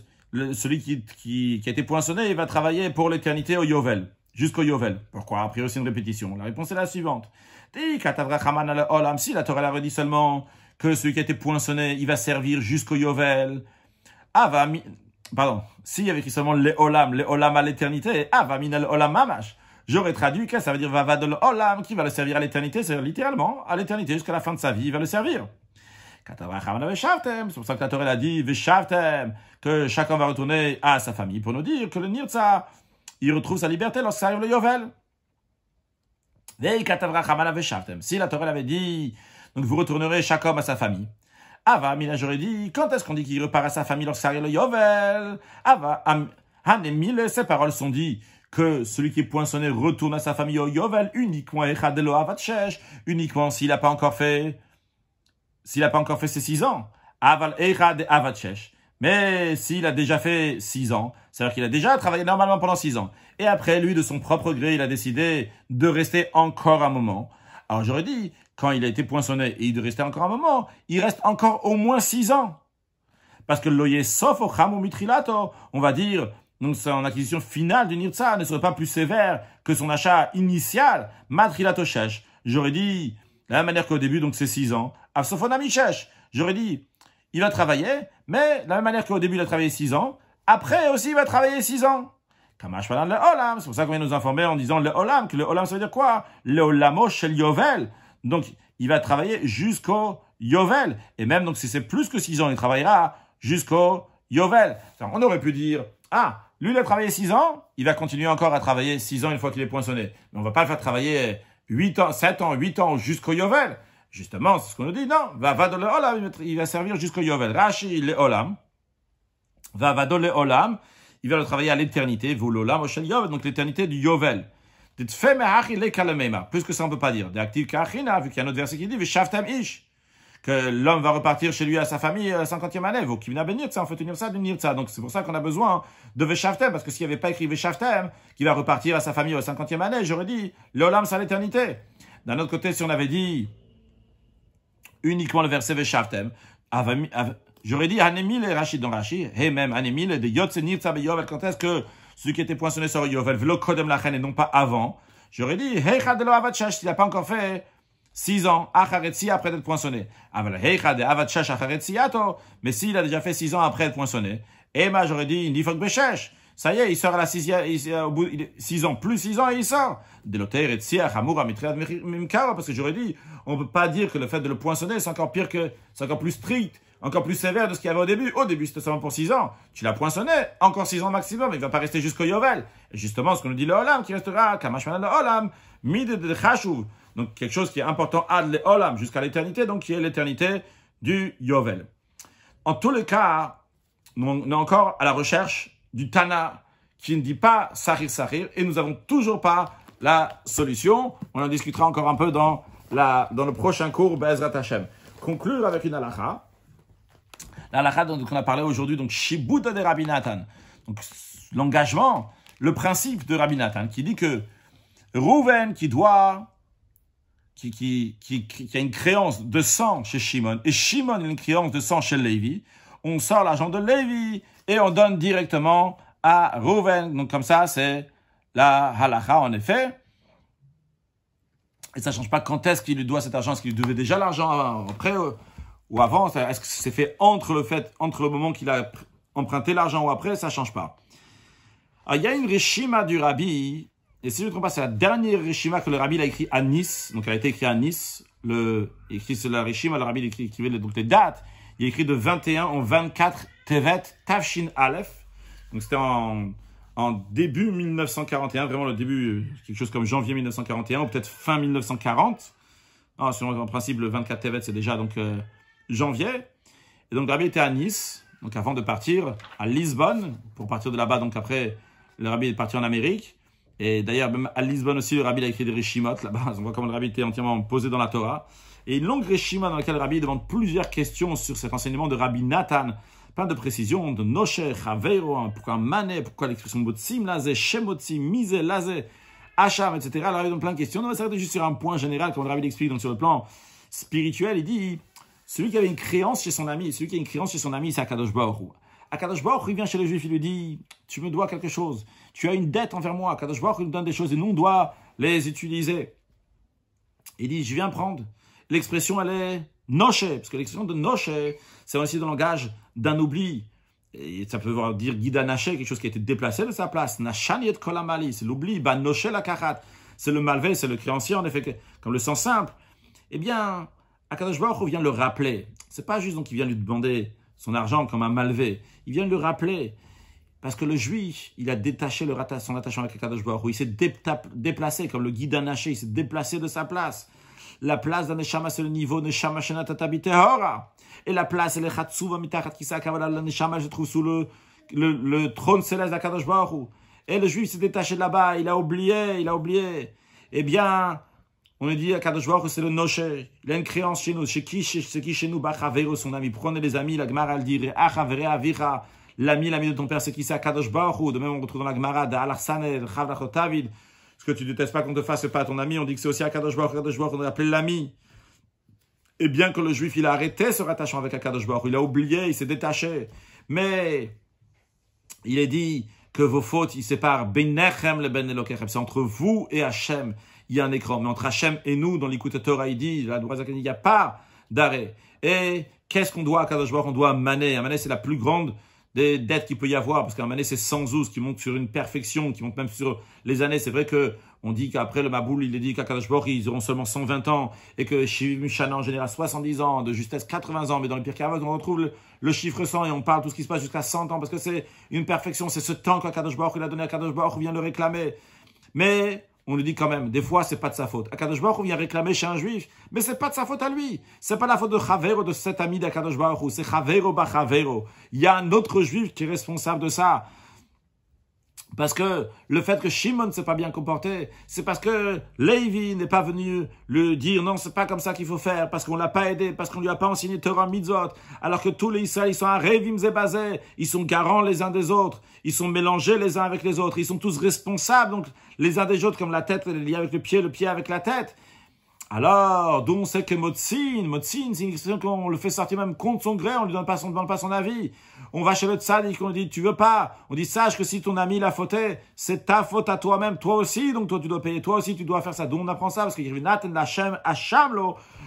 celui qui, qui, a été poinçonné, il va travailler pour l'éternité au Yovel, jusqu'au Yovel. Pourquoi? A priori, c'est une répétition. La réponse est la suivante. Si la Torah a redit seulement que celui qui a été poinçonné, il va servir jusqu'au Yovel. Ava, pardon, s'il y avait écrit seulement le Olam, le Olam à l'éternité, Ava minal Olam mamash. J'aurais traduit que ça veut dire va de l'Olam, qui va le servir à l'éternité, c'est littéralement à l'éternité, jusqu'à la fin de sa vie, il va le servir. C'est pour ça que la Torah a dit que chacun va retourner à sa famille pour nous dire que le Nirza, il retrouve sa liberté lorsqu'il arrive le Yovel. Si la Torah avait dit, donc vous retournerez chaque homme à sa famille. Ava, Mina, j'aurais dit, quand est-ce qu'on dit qu'il repart à sa famille lorsqu'il arrive le Yovel? Ava, Hanemile, ces paroles sont dit que celui qui est poinçonné retourne à sa famille au Yovel uniquement, uniquement s'il n'a pas encore fait, s'il n'a pas encore fait ses six ans. Aval. Mais s'il a déjà fait six ans, c'est-à-dire qu'il a déjà travaillé normalement pendant six ans, et après, lui, de son propre gré, il a décidé de rester encore un moment. Alors j'aurais dit, quand il a été poinçonné et il de rester encore un moment, il reste encore au moins six ans. Parce que l'oye sauf au mitrilato, on va dire, donc son acquisition finale du nirtza ne serait pas plus sévère que son achat initial, matrilato shesh. J'aurais dit, de la même manière qu'au début, donc c'est six ans, afsofonami shesh. J'aurais dit, il va travailler, mais de la même manière qu'au début il a travaillé six ans, après aussi il va travailler six ans. C'est pour ça qu'on vient nous informer en disant le olam, que le olam ça veut dire quoi? Le olamo shel yovel. Donc il va travailler jusqu'au yovel. Et même donc si c'est plus que six ans, il travaillera jusqu'au yovel. On aurait pu dire, ah, lui il a travaillé six ans, il va continuer encore à travailler six ans une fois qu'il est poinçonné. Mais on va pas le faire travailler huit ans, sept ans, huit ans jusqu'au yovel. Justement, c'est ce qu'on nous dit. Non, va, va dans le olam, il va servir jusqu'au yovel. Rashi, le olam. Va, va dans le olam. Il va le travailler à l'éternité. Donc l'éternité du yovel. Plus que ça, on peut pas dire. Vu qu'il y a un autre verset qui dit, ish. Que l'homme va repartir chez lui à sa famille à la cinquantième année. Vous qui venir ça, on fait tenir ça, tenir ça. Donc c'est pour ça qu'on a besoin de Veshaftem, parce que s'il n'y avait pas écrit Veshaftem, qui va repartir à sa famille à la cinquantième année, j'aurais dit, l'olam, c'est l'éternité. D'un autre côté, si on avait dit, uniquement le verset Veshavtem. J'aurais dit Anemil et Rachid dans Rachid, et même Anemil de Yotze Nirtza Yovel, quand est-ce que celui qui était poinçonné sur Yovel, Velo Kodem Lachen et non pas avant, j'aurais dit Heicha de Avatshash, s'il n'a pas encore fait 6 ans, Acharetzi après être poinçonné. Aval Heicha de Avatshash Acharetziato, mais s'il a déjà fait 6 ans après être poinçonné, Emma, j'aurais dit Nifok Beshesh. Ça y est, il sort à la sixième, au bout, 6 ans, plus 6 ans et il sort. De l'oter et tsiach, amour, mimkara, parce que j'aurais dit, on peut pas dire que le fait de le poinçonner, c'est encore pire que, c'est encore plus strict, encore plus sévère de ce qu'il y avait au début. Au début, c'était seulement pour 6 ans. Tu l'as poinçonné, encore 6 ans maximum, il va pas rester jusqu'au yovel. Et justement, ce qu'on nous dit le olam, qui restera, kamashmana le olam, mid de chashuv. Donc, quelque chose qui est important ad le olam, jusqu'à l'éternité, donc qui est l'éternité du yovel. En tous les cas, on est encore à la recherche du Tana qui ne dit pas Sahir Sahir et nous n'avons toujours pas la solution. On en discutera encore un peu dans, la, dans le prochain cours Bezrat Hashem. Conclure avec une halakha. L'halakha dont on a parlé aujourd'hui, donc Shibuta de Rabbi Nathan. Donc l'engagement, le principe de Rabbi Nathan qui dit que Rouven qui doit qui, qui, qui, a une créance de sang chez Shimon, et Shimon a une créance de sang chez Lévi, on sort l'argent de Lévi et on donne directement à Rouven. Donc comme ça, c'est la halacha en effet. Et ça ne change pas quand est-ce qu'il lui doit cet argent. Est-ce qu'il lui devait déjà l'argent après euh, ou avant Est-ce que c'est fait entre le fait, entre le moment qu'il a emprunté l'argent ou après Ça change pas. Il y a une rishima du rabbi, et si je ne me trompe pas, c'est la dernière rishima que le rabbi a écrit à Nice. Donc elle a été écrite à Nice. Le, écrit la rishima, le rabbi écrivait donc les dates. Il écrit de 21 en 24 Tevet Tavshin Aleph. Donc c'était en, en début 1941, vraiment le début, quelque chose comme janvier 1941, ou peut-être fin 1940. Ah, en principe, le 24 Tevet, c'est déjà donc euh, janvier. Et donc, le rabbi était à Nice, donc avant de partir à Lisbonne, pour partir de là-bas, donc après, le rabbi est parti en Amérique. Et d'ailleurs, même à Lisbonne aussi, le rabbi a écrit des Rishimot, là-bas, (laughs) on voit comment le rabbi était entièrement posé dans la Torah. Et une longue Rishima dans laquelle le rabbi demande plusieurs questions sur cet enseignement de Rabbi Nathan, Plein de précisions, de Nosher, Chaveiro, hein, pourquoi Mané, pourquoi l'expression Motsim, Lazé, Shemotsim, Mise, Lazé, Hacham, etc. Alors, il donne plein de questions. On va s'arrêter juste sur un point général, comme le Rabbi l'explique, donc sur le plan spirituel, il dit, celui qui avait une créance chez son ami, celui qui a une créance chez son ami, c'est Akadosh Baruch Akadosh Baruch il vient chez le juif, il lui dit, tu me dois quelque chose, tu as une dette envers moi, Akadosh Baruch il nous donne des choses et nous on doit les utiliser. Il dit, je viens prendre. L'expression, elle est noche, parce que l'expression de noche, c'est aussi dans le langage d'un oubli. Et ça peut dire guidanaché, quelque chose qui a été déplacé de sa place. Nachaniet kolamali, c'est l'oubli. Ba la karat, c'est le malvé, c'est le créancier, en effet, comme le sens simple. Eh bien, Akadosh Baruch vient le rappeler. C'est pas juste qu'il vient lui demander son argent comme un malvé. Il vient le rappeler. Parce que le juif, il a détaché son attachement avec Akadosh Baruch Il s'est déplacé comme le guide il s'est déplacé de sa place. La place d'un Neshama, c'est le niveau Neshama Hora. Et la place, elle est Chatsuva Mitachat Kisa Kavala, le Neshama, je trouve sous le, le, le trône céleste d'Akadosh Baruch Et le juif s'est détaché de là-bas, il a oublié, il a oublié. Eh bien, on lui dit à Kadosh Baruch c'est le Noche. Il a une créance chez nous. Chez qui, chez, qui chez nous? Bachavero, son ami. Prenez les amis, la Gemara elle dit Achavere Avira. L'ami, l'ami de ton père, c'est qui? C'est Kadosh Baruch De même, on retrouve dans la Gemara d'Alarsanel, Chavdachotavid. Ce que tu détestes pas qu'on te fasse pas ton ami, on dit que c'est aussi Akadosh Baruch. Akadosh Baruch, on a appelé l'ami. Et bien que le juif, il a arrêté se rattachant avec Akadosh Baruch, il a oublié, il s'est détaché. Mais, il est dit que vos fautes, ils séparent le Ben C'est entre vous et Hachem il y a un écran. Mais entre Hachem et nous, dans l'écoute Torah, il dit, il n'y a pas d'arrêt. Et qu'est-ce qu'on doit à Kadosh On doit maner. Mané, c'est la plus grande des dettes qu'il peut y avoir, parce qu'un mané, c'est 100 ouz, qui monte sur une perfection, qui monte même sur les années. C'est vrai que on dit qu'après le Maboul, il est dit qu'à Kadosh ils auront seulement 120 ans, et que en général, 70 ans, de justesse 80 ans, mais dans le pire cas, on retrouve le, chiffre 100 et on parle tout ce qui se passe jusqu'à 100 ans, parce que c'est une perfection, c'est ce temps qu'Akadosh Baruch il a donné à Kadosh Baruch, vient le réclamer. Mais on lui dit quand même, des fois, c'est pas de sa faute. Akadosh Baruch vient réclamer chez un juif, mais c'est pas de sa faute à lui. C'est pas la faute de Chavero, de cet ami d'Akadosh Baruch c'est Chavero Bachavero. Il y a un autre juif qui est responsable de ça. Parce que le fait que Shimon ne s'est pas bien comporté, c'est parce que Levi n'est pas venu lui dire non, c'est pas comme ça qu'il faut faire, parce qu'on l'a pas aidé, parce qu'on lui a pas enseigné Torah Mitzvot, alors que tous les Israéliens, ils sont à Revim Zebazé, ils sont garants les uns des autres, ils sont mélangés les uns avec les autres, ils sont tous responsables, donc les uns des autres, comme la tête est liée avec le pied, le pied avec la tête. Alors, d'où on sait que Motzin, Motzin, c'est une expression qu'on le fait sortir même contre son gré, on lui donne pas son, donne pas son avis. On va chez le tzaddik, on dit, tu veux pas? On dit, sache que si ton ami l'a fauté, c'est ta faute à toi-même, toi aussi, donc toi tu dois payer, toi aussi tu dois faire ça. D'où on apprend ça, parce qu'il y a Nathan Hacham, Hacham,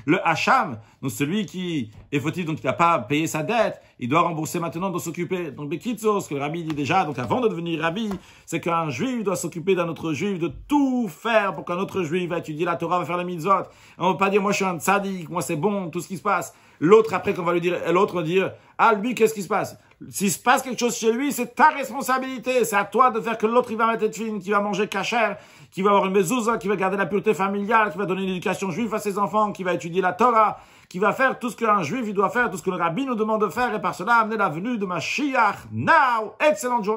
le Hacham, donc celui qui est fautif, donc il n'a pas payé sa dette, il doit rembourser maintenant, doit s'occuper. Donc, Bekitzo, ce que le rabbi dit déjà, donc avant de devenir rabbi, c'est qu'un juif doit s'occuper d'un autre juif, de tout faire pour qu'un autre juif va étudier la Torah, va faire la mitzvot. On ne va pas dire, moi je suis un tzaddik, moi c'est bon, tout ce qui se passe. L'autre, après, qu'on va lui dire, l'autre dire, ah, lui, qu'est-ce qui se passe? S'il se passe quelque chose chez lui, c'est ta responsabilité. C'est à toi de faire que l'autre, il va mettre de fine, qui va manger cachère, qui va avoir une mezouza, qui va garder la pureté familiale, qui va donner une éducation juive à ses enfants, qui va étudier la Torah, qui va faire tout ce qu'un juif il doit faire, tout ce que le rabbi nous demande de faire, et par cela amener la venue de Mashiach. Now! Excellente journée!